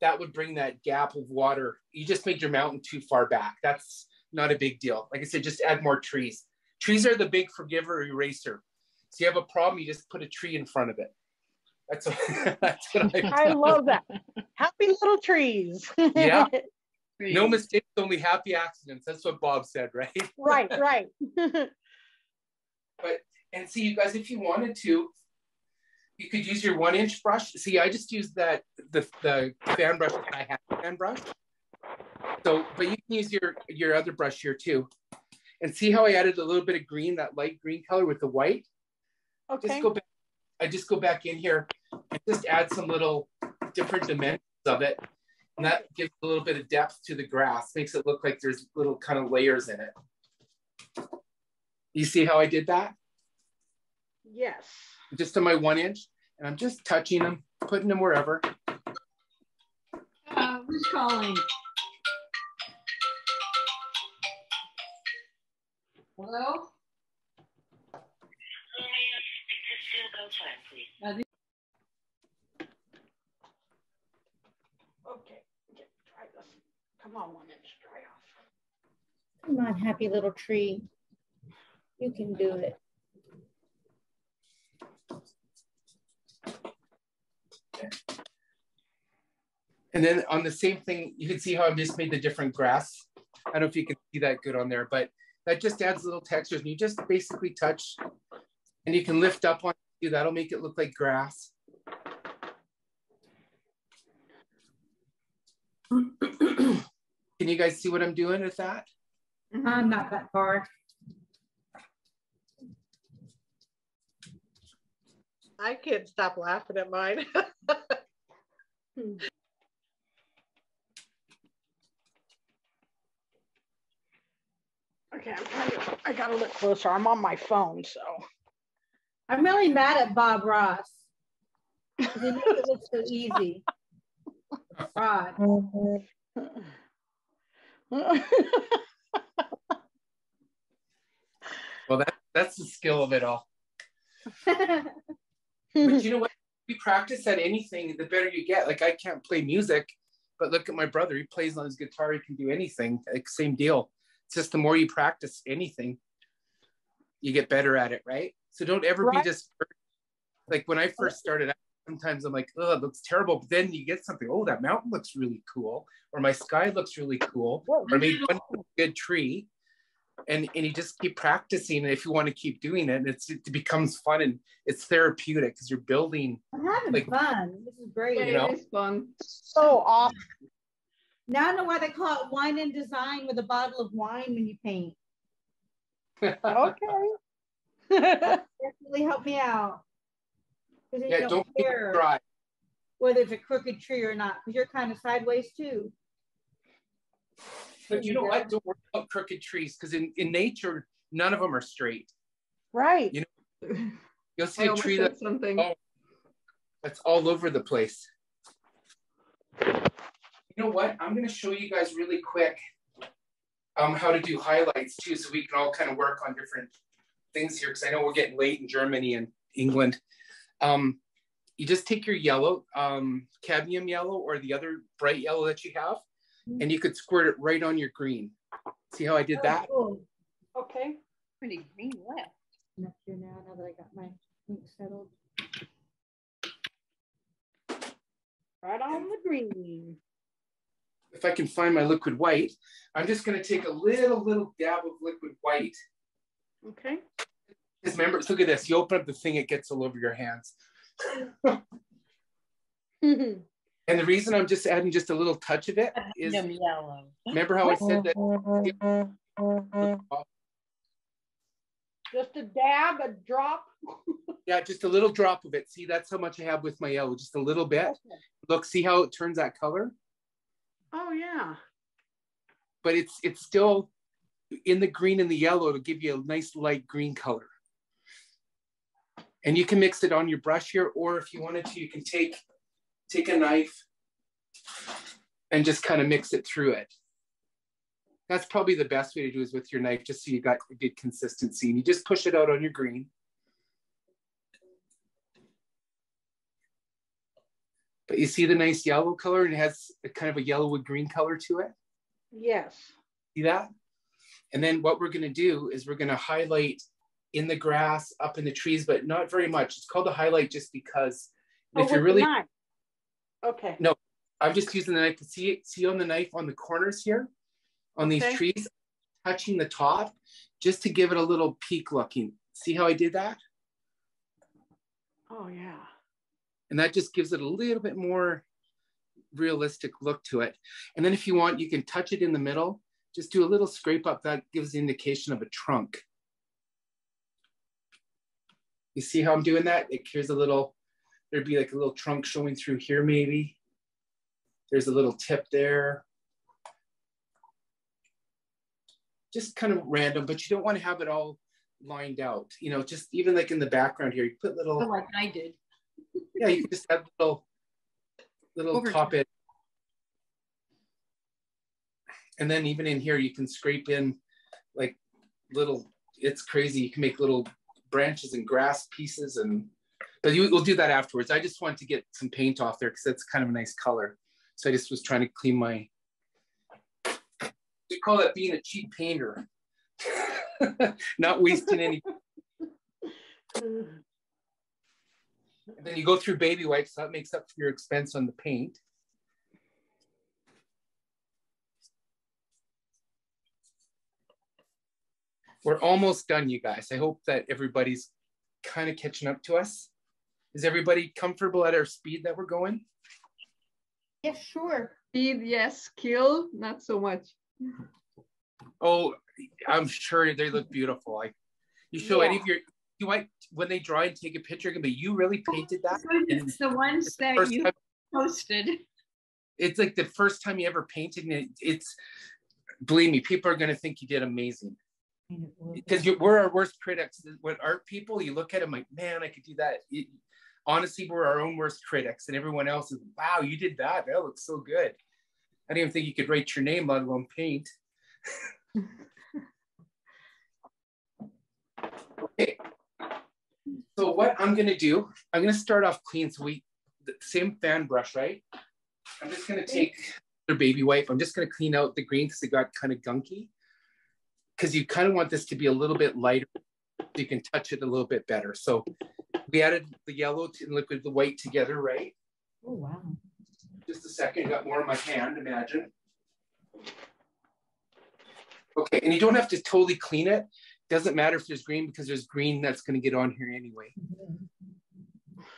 that would bring that gap of water. You just made your mountain too far back. That's not a big deal. Like I said, just add more trees. Trees are the big forgiver eraser. So you have a problem, you just put a tree in front of it. That's, <laughs> that's what I, I love that. Happy little trees. Yeah. <laughs> No mistakes, only happy accidents. That's what Bob said, right? right, right. <laughs> but and see you guys, if you wanted to, you could use your one inch brush. See, I just used that the the fan brush that I have fan brush. So, but you can use your your other brush here too. And see how I added a little bit of green, that light green color with the white. Okay. Just go back. I just go back in here and just add some little different dimensions of it. And that gives a little bit of depth to the grass, makes it look like there's little kind of layers in it. You see how I did that? Yes. Just to my one inch, and I'm just touching them, putting them wherever. Uh, who's calling? Hello? Okay. okay, Try this. Come on, one inch dry off. Come on, happy little tree. You can do it. And then on the same thing, you can see how I've just made the different grass. I don't know if you can see that good on there, but that just adds little textures and you just basically touch and you can lift up on you. That'll make it look like grass. <clears throat> can you guys see what I'm doing with that? I'm not that far. I can't stop laughing at mine. <laughs> Okay, I'm trying to, I gotta look closer. I'm on my phone, so. I'm really mad at Bob Ross. He makes it look so easy. God. Well, that, that's the skill of it all. <laughs> But <laughs> you know what? You practice at anything, the better you get. Like I can't play music, but look at my brother. He plays on his guitar. He can do anything. Like same deal. It's just the more you practice anything, you get better at it, right? So don't ever Right. be just like when I first started out, sometimes I'm like, oh, it looks terrible. But then you get something, oh, that mountain looks really cool, or my sky looks really cool, or maybe one good tree. And, and you just keep practicing and if you want to keep doing it and it's it becomes fun and it's therapeutic because you're building I'm having Like- fun. This is great. You know? It is fun. So awesome. Now I know why they call it wine and design with a bottle of wine when you paint. Okay. <laughs> Definitely help me out yeah don't make it care dry whether it's a crooked tree or not, because you're kind of sideways too. But you know what? Don't worry about crooked trees because in, in nature, none of them are straight. Right. You <laughs> know, You'll see I a tree said that, something. oh, that's all over the place. You know what? I'm going to show you guys really quick um, how to do highlights too, so we can all kind of work on different things here because I know we're getting late in Germany and England. Um, you just take your yellow, um, cadmium yellow, or the other bright yellow that you have, and you could squirt it right on your green. See how I did that? Oh, cool. Okay. Pretty green left. I'm up here now, now that I got my ink settled. Right on the green. if I can find my liquid white, I'm just going to take a little, little dab of liquid white. Okay. Because remember, look at this. You open up the thing, it gets all over your hands. <laughs> <laughs> And the reason I'm just adding just a little touch of it <laughs> is, yellow. remember how I said that? Just a dab, a drop. <laughs> Yeah, just a little drop of it. See, that's how much I have with my yellow, just a little bit. Look, see how it turns that color? Oh, yeah. But it's it's still in the green and the yellow to give you a nice light green color. And you can mix it on your brush here, or if you wanted to, you can take take a knife and just kind of mix it through it. That's probably the best way to do is with your knife, just so you got a good consistency. And you just push it out on your green. But you see the nice yellow color and it has a kind of a yellow with green color to it. Yes. See that? And then what we're gonna do is we're gonna highlight in the grass, up in the trees, but not very much. It's called a highlight just because Oh, if you're really. Okay. no, I'm just using the knife to see, see on the knife on the corners here, on these Okay. trees, touching the top, just to give it a little peak looking. See how I did that? Oh yeah. And that just gives it a little bit more realistic look to it. And then if you want, you can touch it in the middle, just do a little scrape up. That gives the indication of a trunk. You see how I'm doing that? It here's a little, there'd be like a little trunk showing through here maybe. There's a little tip there. Just kind of random, but you don't want to have it all lined out. You know, just even like in the background here, you put little, oh, Like I did. yeah, you just have little, little Over top it. And then even in here, you can scrape in like little, it's crazy. You can make little branches and grass pieces and, but you, we'll do that afterwards. I just want to get some paint off there because that's kind of a nice color. So I just was trying to clean my, we call that being a cheap painter. <laughs> Not wasting any. And then you go through baby wipes, so that makes up for your expense on the paint. We're almost done, you guys. I hope that everybody's kind of catching up to us. Is everybody comfortable at our speed that we're going? Yeah, sure. Speed, yes. Skill, not so much. Oh, I'm sure they look beautiful. Like you show any of your, you might when they draw and take a picture, again, but you really painted that. It's the ones that you time- posted. it's like the first time you ever painted and it, it's believe me people are going to think you did amazing because we're our worst critics. When art people you look at them like man i could do that. It- honestly we're our own worst critics and everyone else is wow you did that. That looks so good. I didn't even think you could write your name let alone paint. <laughs> Okay. So what i'm going to do i'm going to start off clean. So we the same fan brush right? I'm just gonna take their baby wipe. I'm just gonna clean out the green because it got kind of gunky. Because you kind of want this to be a little bit lighter so you can touch it a little bit better. So we added the yellow to and liquid the white together, right? Oh, wow. Just a second, got more in my hand, imagine. Okay, and you don't have to totally clean it. Doesn't matter if there's green because there's green that's gonna get on here anyway.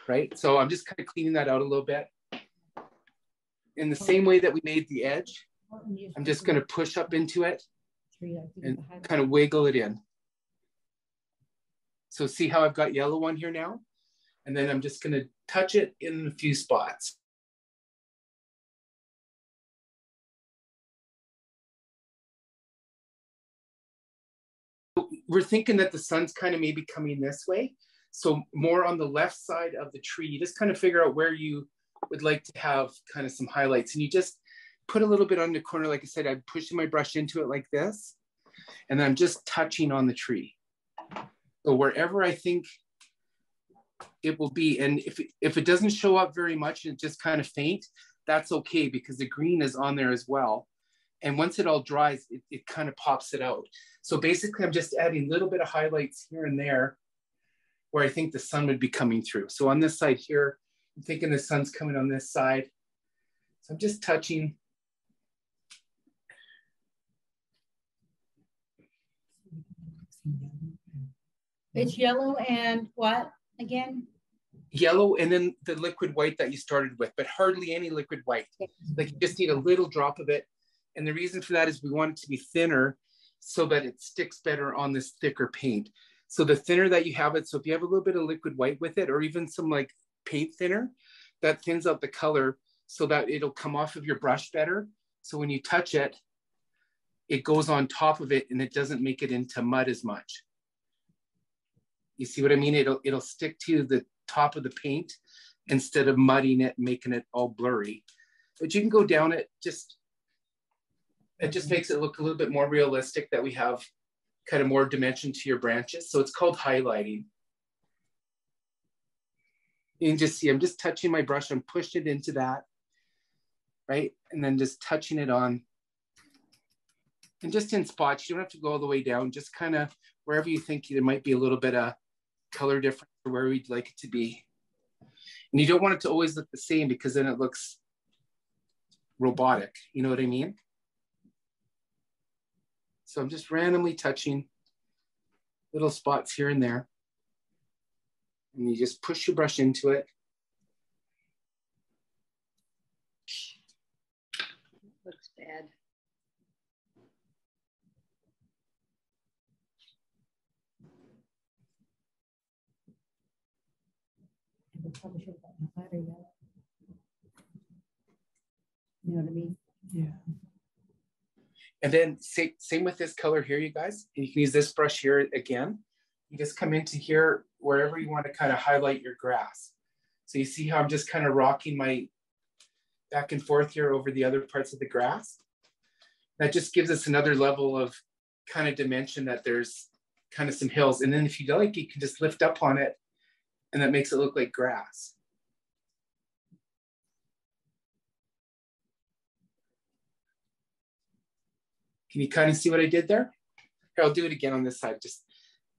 Right, so I'm just kind of cleaning that out a little bit. In the same way that we made the edge, I'm just gonna push up into it and kind of wiggle it in. So see how I've got yellow on here now? And then I'm just gonna touch it in a few spots. We're thinking that the sun's kind of maybe coming this way. So more on the left side of the tree, you just kind of figure out where you would like to have kind of some highlights. And you just put a little bit on the corner. Like I said, I'm pushing my brush into it like this. And then I'm just touching on the tree. So wherever I think it will be, and if, if it doesn't show up very much and it's just kind of faint, that's okay because the green is on there as well. And once it all dries, it, it kind of pops it out. So basically I'm just adding a little bit of highlights here and there where I think the sun would be coming through. So on this side here, I'm thinking the sun's coming on this side. So I'm just touching. It's mm-hmm. yellow and what again? Yellow and then the liquid white that you started with, but hardly any liquid white. Like you just need a little drop of it. And the reason for that is we want it to be thinner so that it sticks better on this thicker paint. So the thinner that you have it, so if you have a little bit of liquid white with it, or even some like paint thinner, that thins out the color so that it'll come off of your brush better. So when you touch it, it goes on top of it and it doesn't make it into mud as much. You see what I mean? It'll, it'll stick to the top of the paint instead of mudding it, making it all blurry. But you can go down it, just, it just makes it look a little bit more realistic that we have kind of more dimension to your branches. So it's called highlighting. You can just see I'm just touching my brush and push it into that, right? And then just touching it on. And just in spots, you don't have to go all the way down, just kind of wherever you think there might be a little bit of color difference or where we'd like it to be. And you don't want it to always look the same because then it looks robotic. You know what I mean? So I'm just randomly touching little spots here and there. And you just push your brush into it. Ladder yet. You know what I mean? Yeah. And then same, same with this color here, you guys. You can use this brush here again. You just come into here, wherever you want to kind of highlight your grass. So you see how I'm just kind of rocking my back and forth here over the other parts of the grass. That just gives us another level of kind of dimension that there's kind of some hills. And then if you like, you can just lift up on it and that makes it look like grass. Can you kind of see what I did there? Here, I'll do it again on this side. Just,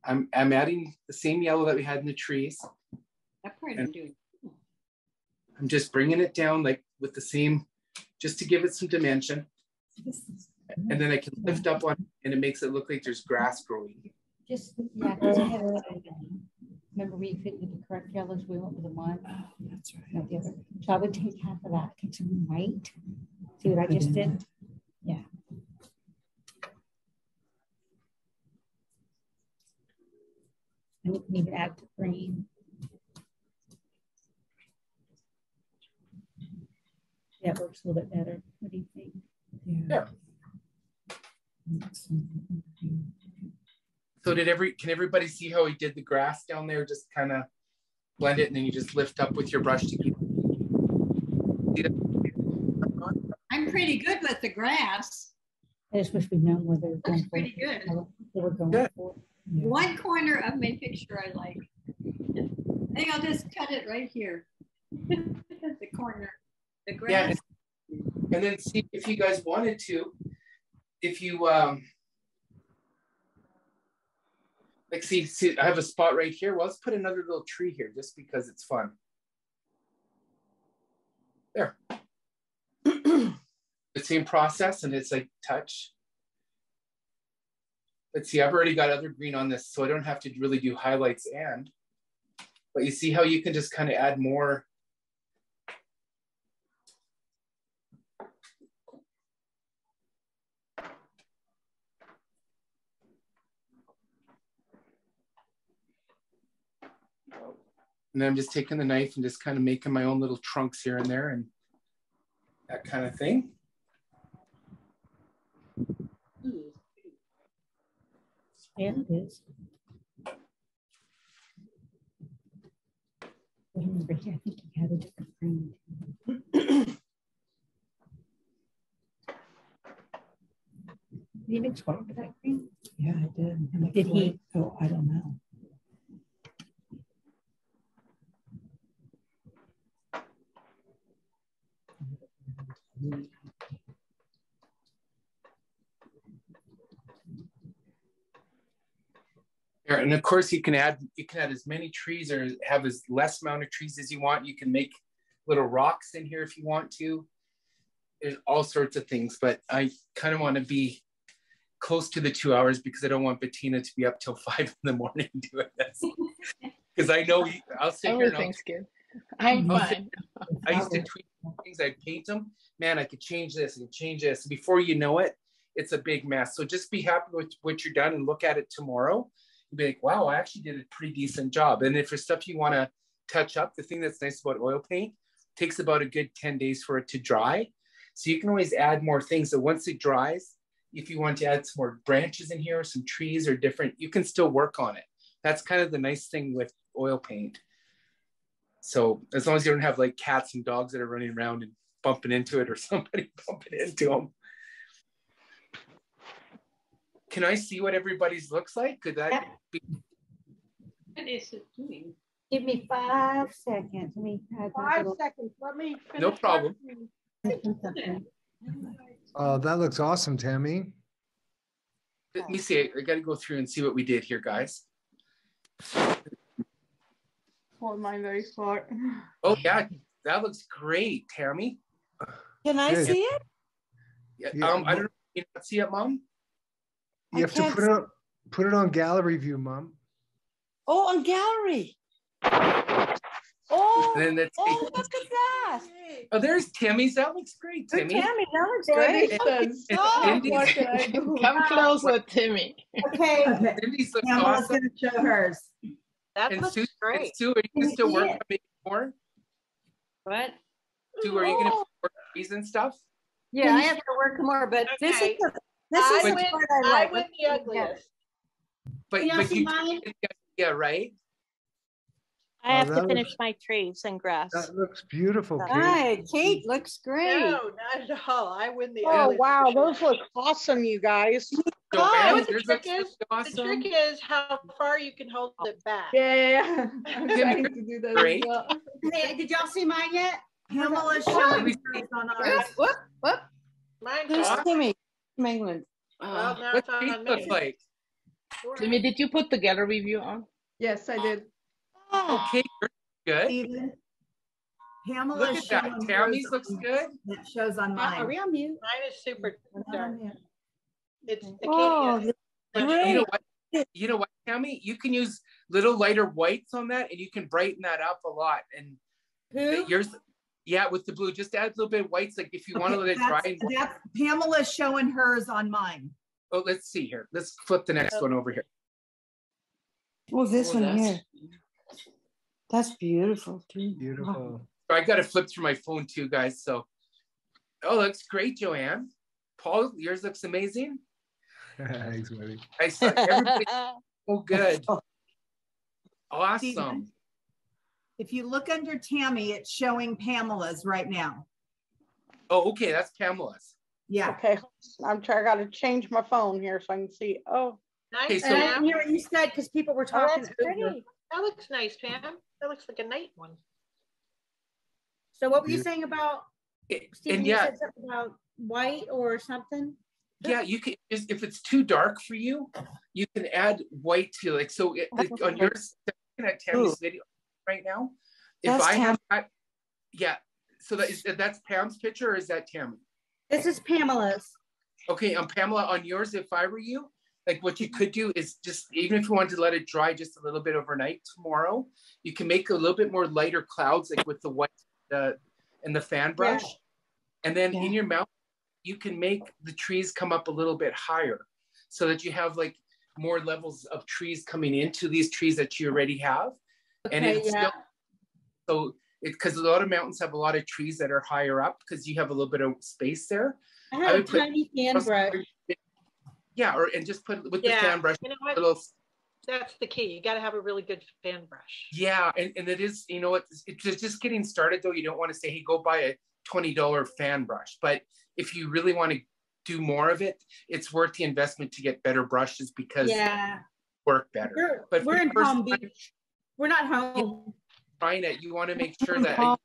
I'm, I'm adding the same yellow that we had in the trees. That part I'm doing. I'm just bringing it down like with the same, just to give it some dimension. And then I can lift up on, it and it makes it look like there's grass growing. Just, yeah, remember we picked the correct yellows, we went with the one, Oh, that's right. not the other. So I would take half of that, take some white. See what I just in did? Yeah. And we can even add the green. Yeah, it works a little bit better. What do you think? Yeah. So did every, can everybody see how he did the grass down there? Just kind of blend it and then you just lift up with your brush to keep. See? I'm pretty good with the grass. I just wish we'd known where they were Looks going. for pretty it, good. They were going Good. for. Yeah. One corner of my picture I like. I think I'll just cut it right here. <laughs> The corner, the grass. and, and then see if you guys wanted to, if you um like see, see I have a spot right here. Well, let's put another little tree here just because it's fun. There. <clears throat> the same process and it's like touch. Let's see, I've already got other green on this, so I don't have to really do highlights and, but you see how you can just kind of add more And then I'm just taking the knife and just kind of making my own little trunks here and there and that kind of thing. Yeah, it is. I remember here, I think he had a different green. Did he mix white with that green? Yeah, I did. Did he- Oh, I don't know. And of course you can add you can add as many trees or have as less amount of trees as you want. You can make little rocks in here if you want to. There's all sorts of things, but I kind of want to be close to the two hours because I don't want Bettina to be up till <laughs> five in the morning <laughs> doing this. Because I know I'll sit here and I'll. I'm fine. I used to tweet things, I'd paint them. Man, I could change this and change this. Before you know it, it's a big mess. So just be happy with what you're done and look at it tomorrow. You'll be like, wow, I actually did a pretty decent job. And if there's stuff you want to touch up, the thing that's nice about oil paint takes about a good 10 days for it to dry. So you can always add more things. So once it dries, if you want to add some more branches in here, some trees or different, you can still work on it. That's kind of the nice thing with oil paint. So as long as you don't have like cats and dogs that are running around and bumping into it or <laughs> somebody bumping into them. Can I see what everybody's looks like? Could that Yeah. be? What is it doing? Give me five seconds. Let me. Five seconds, let me. No problem. watching. Oh, uh, that looks awesome, Tammy. Let me see. I got to go through and see what we did here, guys. Hold mine very far. Oh yeah, that looks great, Tammy. Can I Good. see it? Yeah, Yeah, um, I don't know. You not see it, Mom? You I have to can't put it on, put it on gallery view, mom. Oh, on gallery. Oh, And then that's oh, look at that. oh, there's Tammy's. That looks great, Good, Timmy. Tammy, that looks For great. distance. Oh, Cindy's- What can I do? Come closer, Timmy. Okay. <laughs> Cindy's looks Pamela's awesome. gonna show hers. That And looks Sue, and. Sue, are you gonna still see work it? on making more? What? Sue, are you gonna oh. work trees and stuff? Yeah, I have to work more, but this is, the- this I is the part I I like. win the ugliest. But Yeah, but you mine? yeah right. I Oh, have that to looks- finish my trees and grass. That looks beautiful, Kate. Right, Kate looks great. No, not at all. I win the Oh, wow, sure. those look awesome, you guys. Oh, so Oh, the trick is- awesome. The trick is how far you can hold it back. Yeah, yeah, yeah. <laughs> I'm Tim, trying to do that great. as well. Hey, did y'all see mine yet? Pamela's Let showing me on Whoop, ours. whoop, whoop. Mine Who's does. Timmy? From England. Well, uh, now What it's on trees me. look like? Timmy, did you put the gallery view on? Yes, I did. Oh, okay, good. Stephen. Look Pamela's at that. showing Tammy's hers looks on- good. That shows on mine. Are mine. we on mute? Mine is super dark. on there. It's the Oh, Katie. But you know what? You know what, Tammy? You can use little lighter whites on that, and you can brighten that up a lot. And Who? yours, yeah, with the blue, just add a little bit of whites. Like if you want to let it dry. that's- And, That's Pamela's showing hers on mine. oh, let's see here. Let's flip the next oh. one over here. Oh, this Oh, one here. That's beautiful too. Beautiful. I got to flip through my phone too, guys. So, oh, looks great, Joanne. Paul, yours looks amazing. <laughs> Thanks, buddy. I saw everybody. <laughs> oh, good. Awesome. If you look under Tammy, it's showing Pamela's right now. Oh, okay. That's Pamela's. Yeah. Okay, I'm trying, I gotta change my phone here so I can see. Oh, Okay, Nice, so- And I didn't hear what you said because people were Oh, talking. that's pretty. That looks nice, Pam. That looks like a night one. So what were you saying about, It- Stephen, and you yeah, said something about white or something? yeah, you can. If if it's too dark for you, you can add white to like. So it, like on yours, looking at Tammy's video right now. If That's I have, that, yeah. So that is that's Pam's picture, or is that Tammy? This is Pamela's. Okay, um, Pamela, on yours, if I were you, like what you could do is just even if you wanted to let it dry just a little bit overnight tomorrow, you can make a little bit more lighter clouds, like with the white uh, and the fan brush, and then in your mouth, you can make the trees come up a little bit higher, so that you have like more levels of trees coming into these trees that you already have, and it's yeah. still so it because a lot of mountains have a lot of trees that are higher up because you have a little bit of space there. I I had a tiny fan brush. Yeah, or and just put with the fan brush, you know what? little That's the key. You gotta have a really good fan brush. yeah, and, and it is, you know what, it's just, just getting started though. You don't want to say, hey, go buy a $20 fan brush. But if you really want to do more of it, it's worth the investment to get better brushes because Yeah, work better. we're, But we're in Palm time Beach. We're not home. Trying it, you want to make sure that you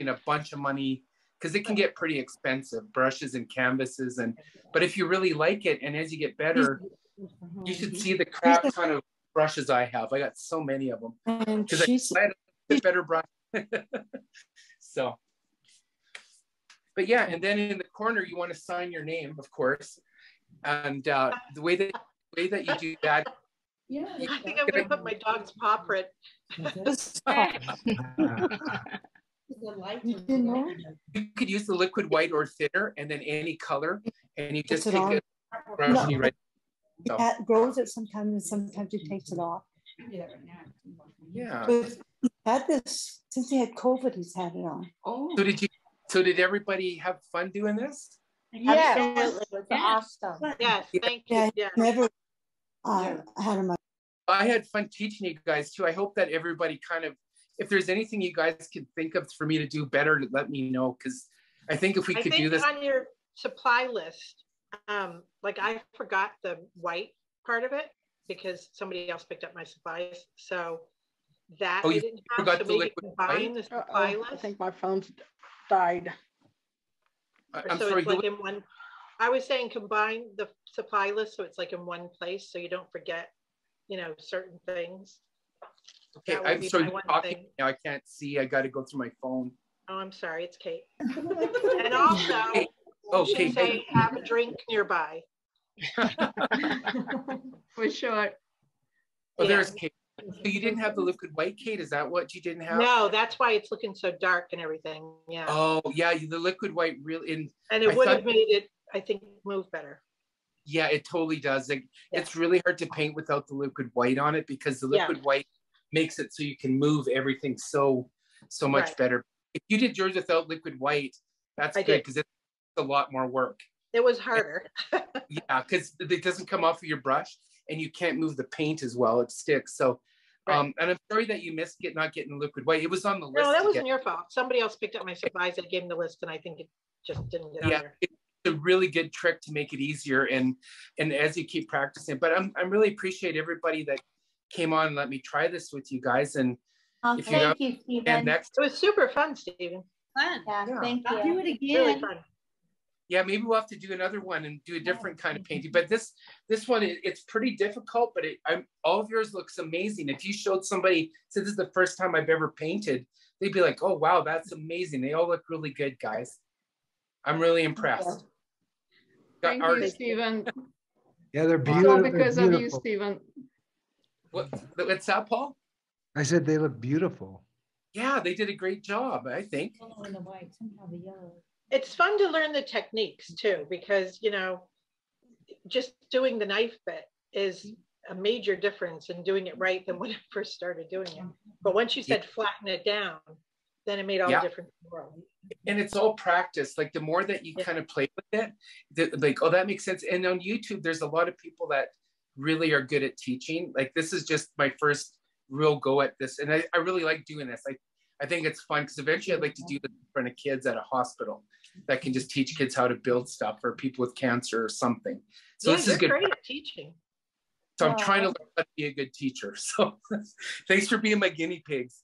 in a bunch of money because it can get pretty expensive brushes and canvases and but if you really like it and as you get better you should see the crap kind of brushes i have i got so many of them because she's I had a better brush. <laughs> so, but yeah, and then in the corner you want to sign your name, of course, and uh, the way that the way that you do that, Yeah. I think I'm gonna put my dog's paw print. <laughs> <laughs> You didn't know? you could use the liquid white or thinner, and then any color, and you just Puts take it on. a brush No. and you write. So, Cat grows it sometimes and sometimes he takes it off. yeah. But had this since he had COVID, he's had it on. Oh. So did you? So did everybody have fun doing this? Yes. Absolutely. It was awesome. Yes, thank you. Yeah, Yeah. never uh, had him. on- I had fun teaching you guys too. I hope that everybody kind of, if there's anything you guys can think of for me to do better, let me know. Because I think if we I could do think this, on your supply list, um, like I forgot the white part of it because somebody else picked up my supplies. So that Oh, I you didn't have, forgot so the maybe liquid combine white? the Uh-oh, supply I think my phone's died. I- Or I'm so sorry. it's like in one, I was saying combine the supply list so it's like in one place, so you don't forget, you know, certain things. Okay, I'm sorry. you're talking thing. now. I can't see. I got to go through my phone. Oh, I'm sorry, it's Kate. <laughs> And also, Oh, you Kate. should say have a drink nearby. <laughs> For sure. Oh, Yeah. there's Kate. So you didn't have the liquid white, Kate? Is that what you didn't have? No, that's why it's looking so dark and everything, yeah. Oh, yeah. The liquid white really in. And it I would thought- have made it, I think, move better. Yeah, it totally does. Like, Yeah. It's really hard to paint without the liquid white on it because the Yeah. liquid white makes it so you can move everything so so much Right. better. If you did yours without liquid white, that's I good because it's a lot more work. It was harder. <laughs> Yeah, because it doesn't come off of your brush and you can't move the paint as well. It sticks. So, Right. um, and I'm sorry that you missed it not getting liquid white. It was on the list. No, that wasn't get- your fault. Somebody else picked up my supplies. I gave them the list and I think it just didn't get yeah, it's a really good trick to make it easier and and as you keep practicing. But I'm I'm really appreciate everybody that came on and let me try this with you guys. And Oh, if you thank know, you, Stephen. next, It was super fun, Stephen. Fun. Yeah, Yeah. thank I'll do you. it Really again. fun. yeah, maybe we'll have to do another one and do a different kind of painting. But this this one it, it's pretty difficult, but it, I'm all of yours looks amazing. If you showed somebody, said this is the first time I've ever painted, they'd be like, oh wow, that's amazing. They all look really good, guys. I'm really impressed. Got Thank you, artists- Stephen. Yeah, they're beautiful. All beautiful. because of you. Stephen. What, what's that, Paul? I said they look beautiful. Yeah, they did a great job, I think. Yellow and the white, somehow the yellow. It's fun to learn the techniques too, because, you know, just doing the knife bit is a major difference in doing it right than when I first started doing it. But once you said flatten it down, then it made all Yeah. the difference in the world. and it's all practice. Like the more that you Yeah. kind of play with it, the, like, oh, that makes sense. And on YouTube, there's a lot of people that really are good at teaching. Like this is just my first real go at this. And I, I really like doing this. I, I think it's fun because eventually I'd like to do this in front of kids at a hospital that can just teach kids how to build stuff or people with cancer or something. So Yeah, this is good. great at teaching. So I'm trying to learn how to be a good teacher. <laughs> So thanks for being my guinea pigs.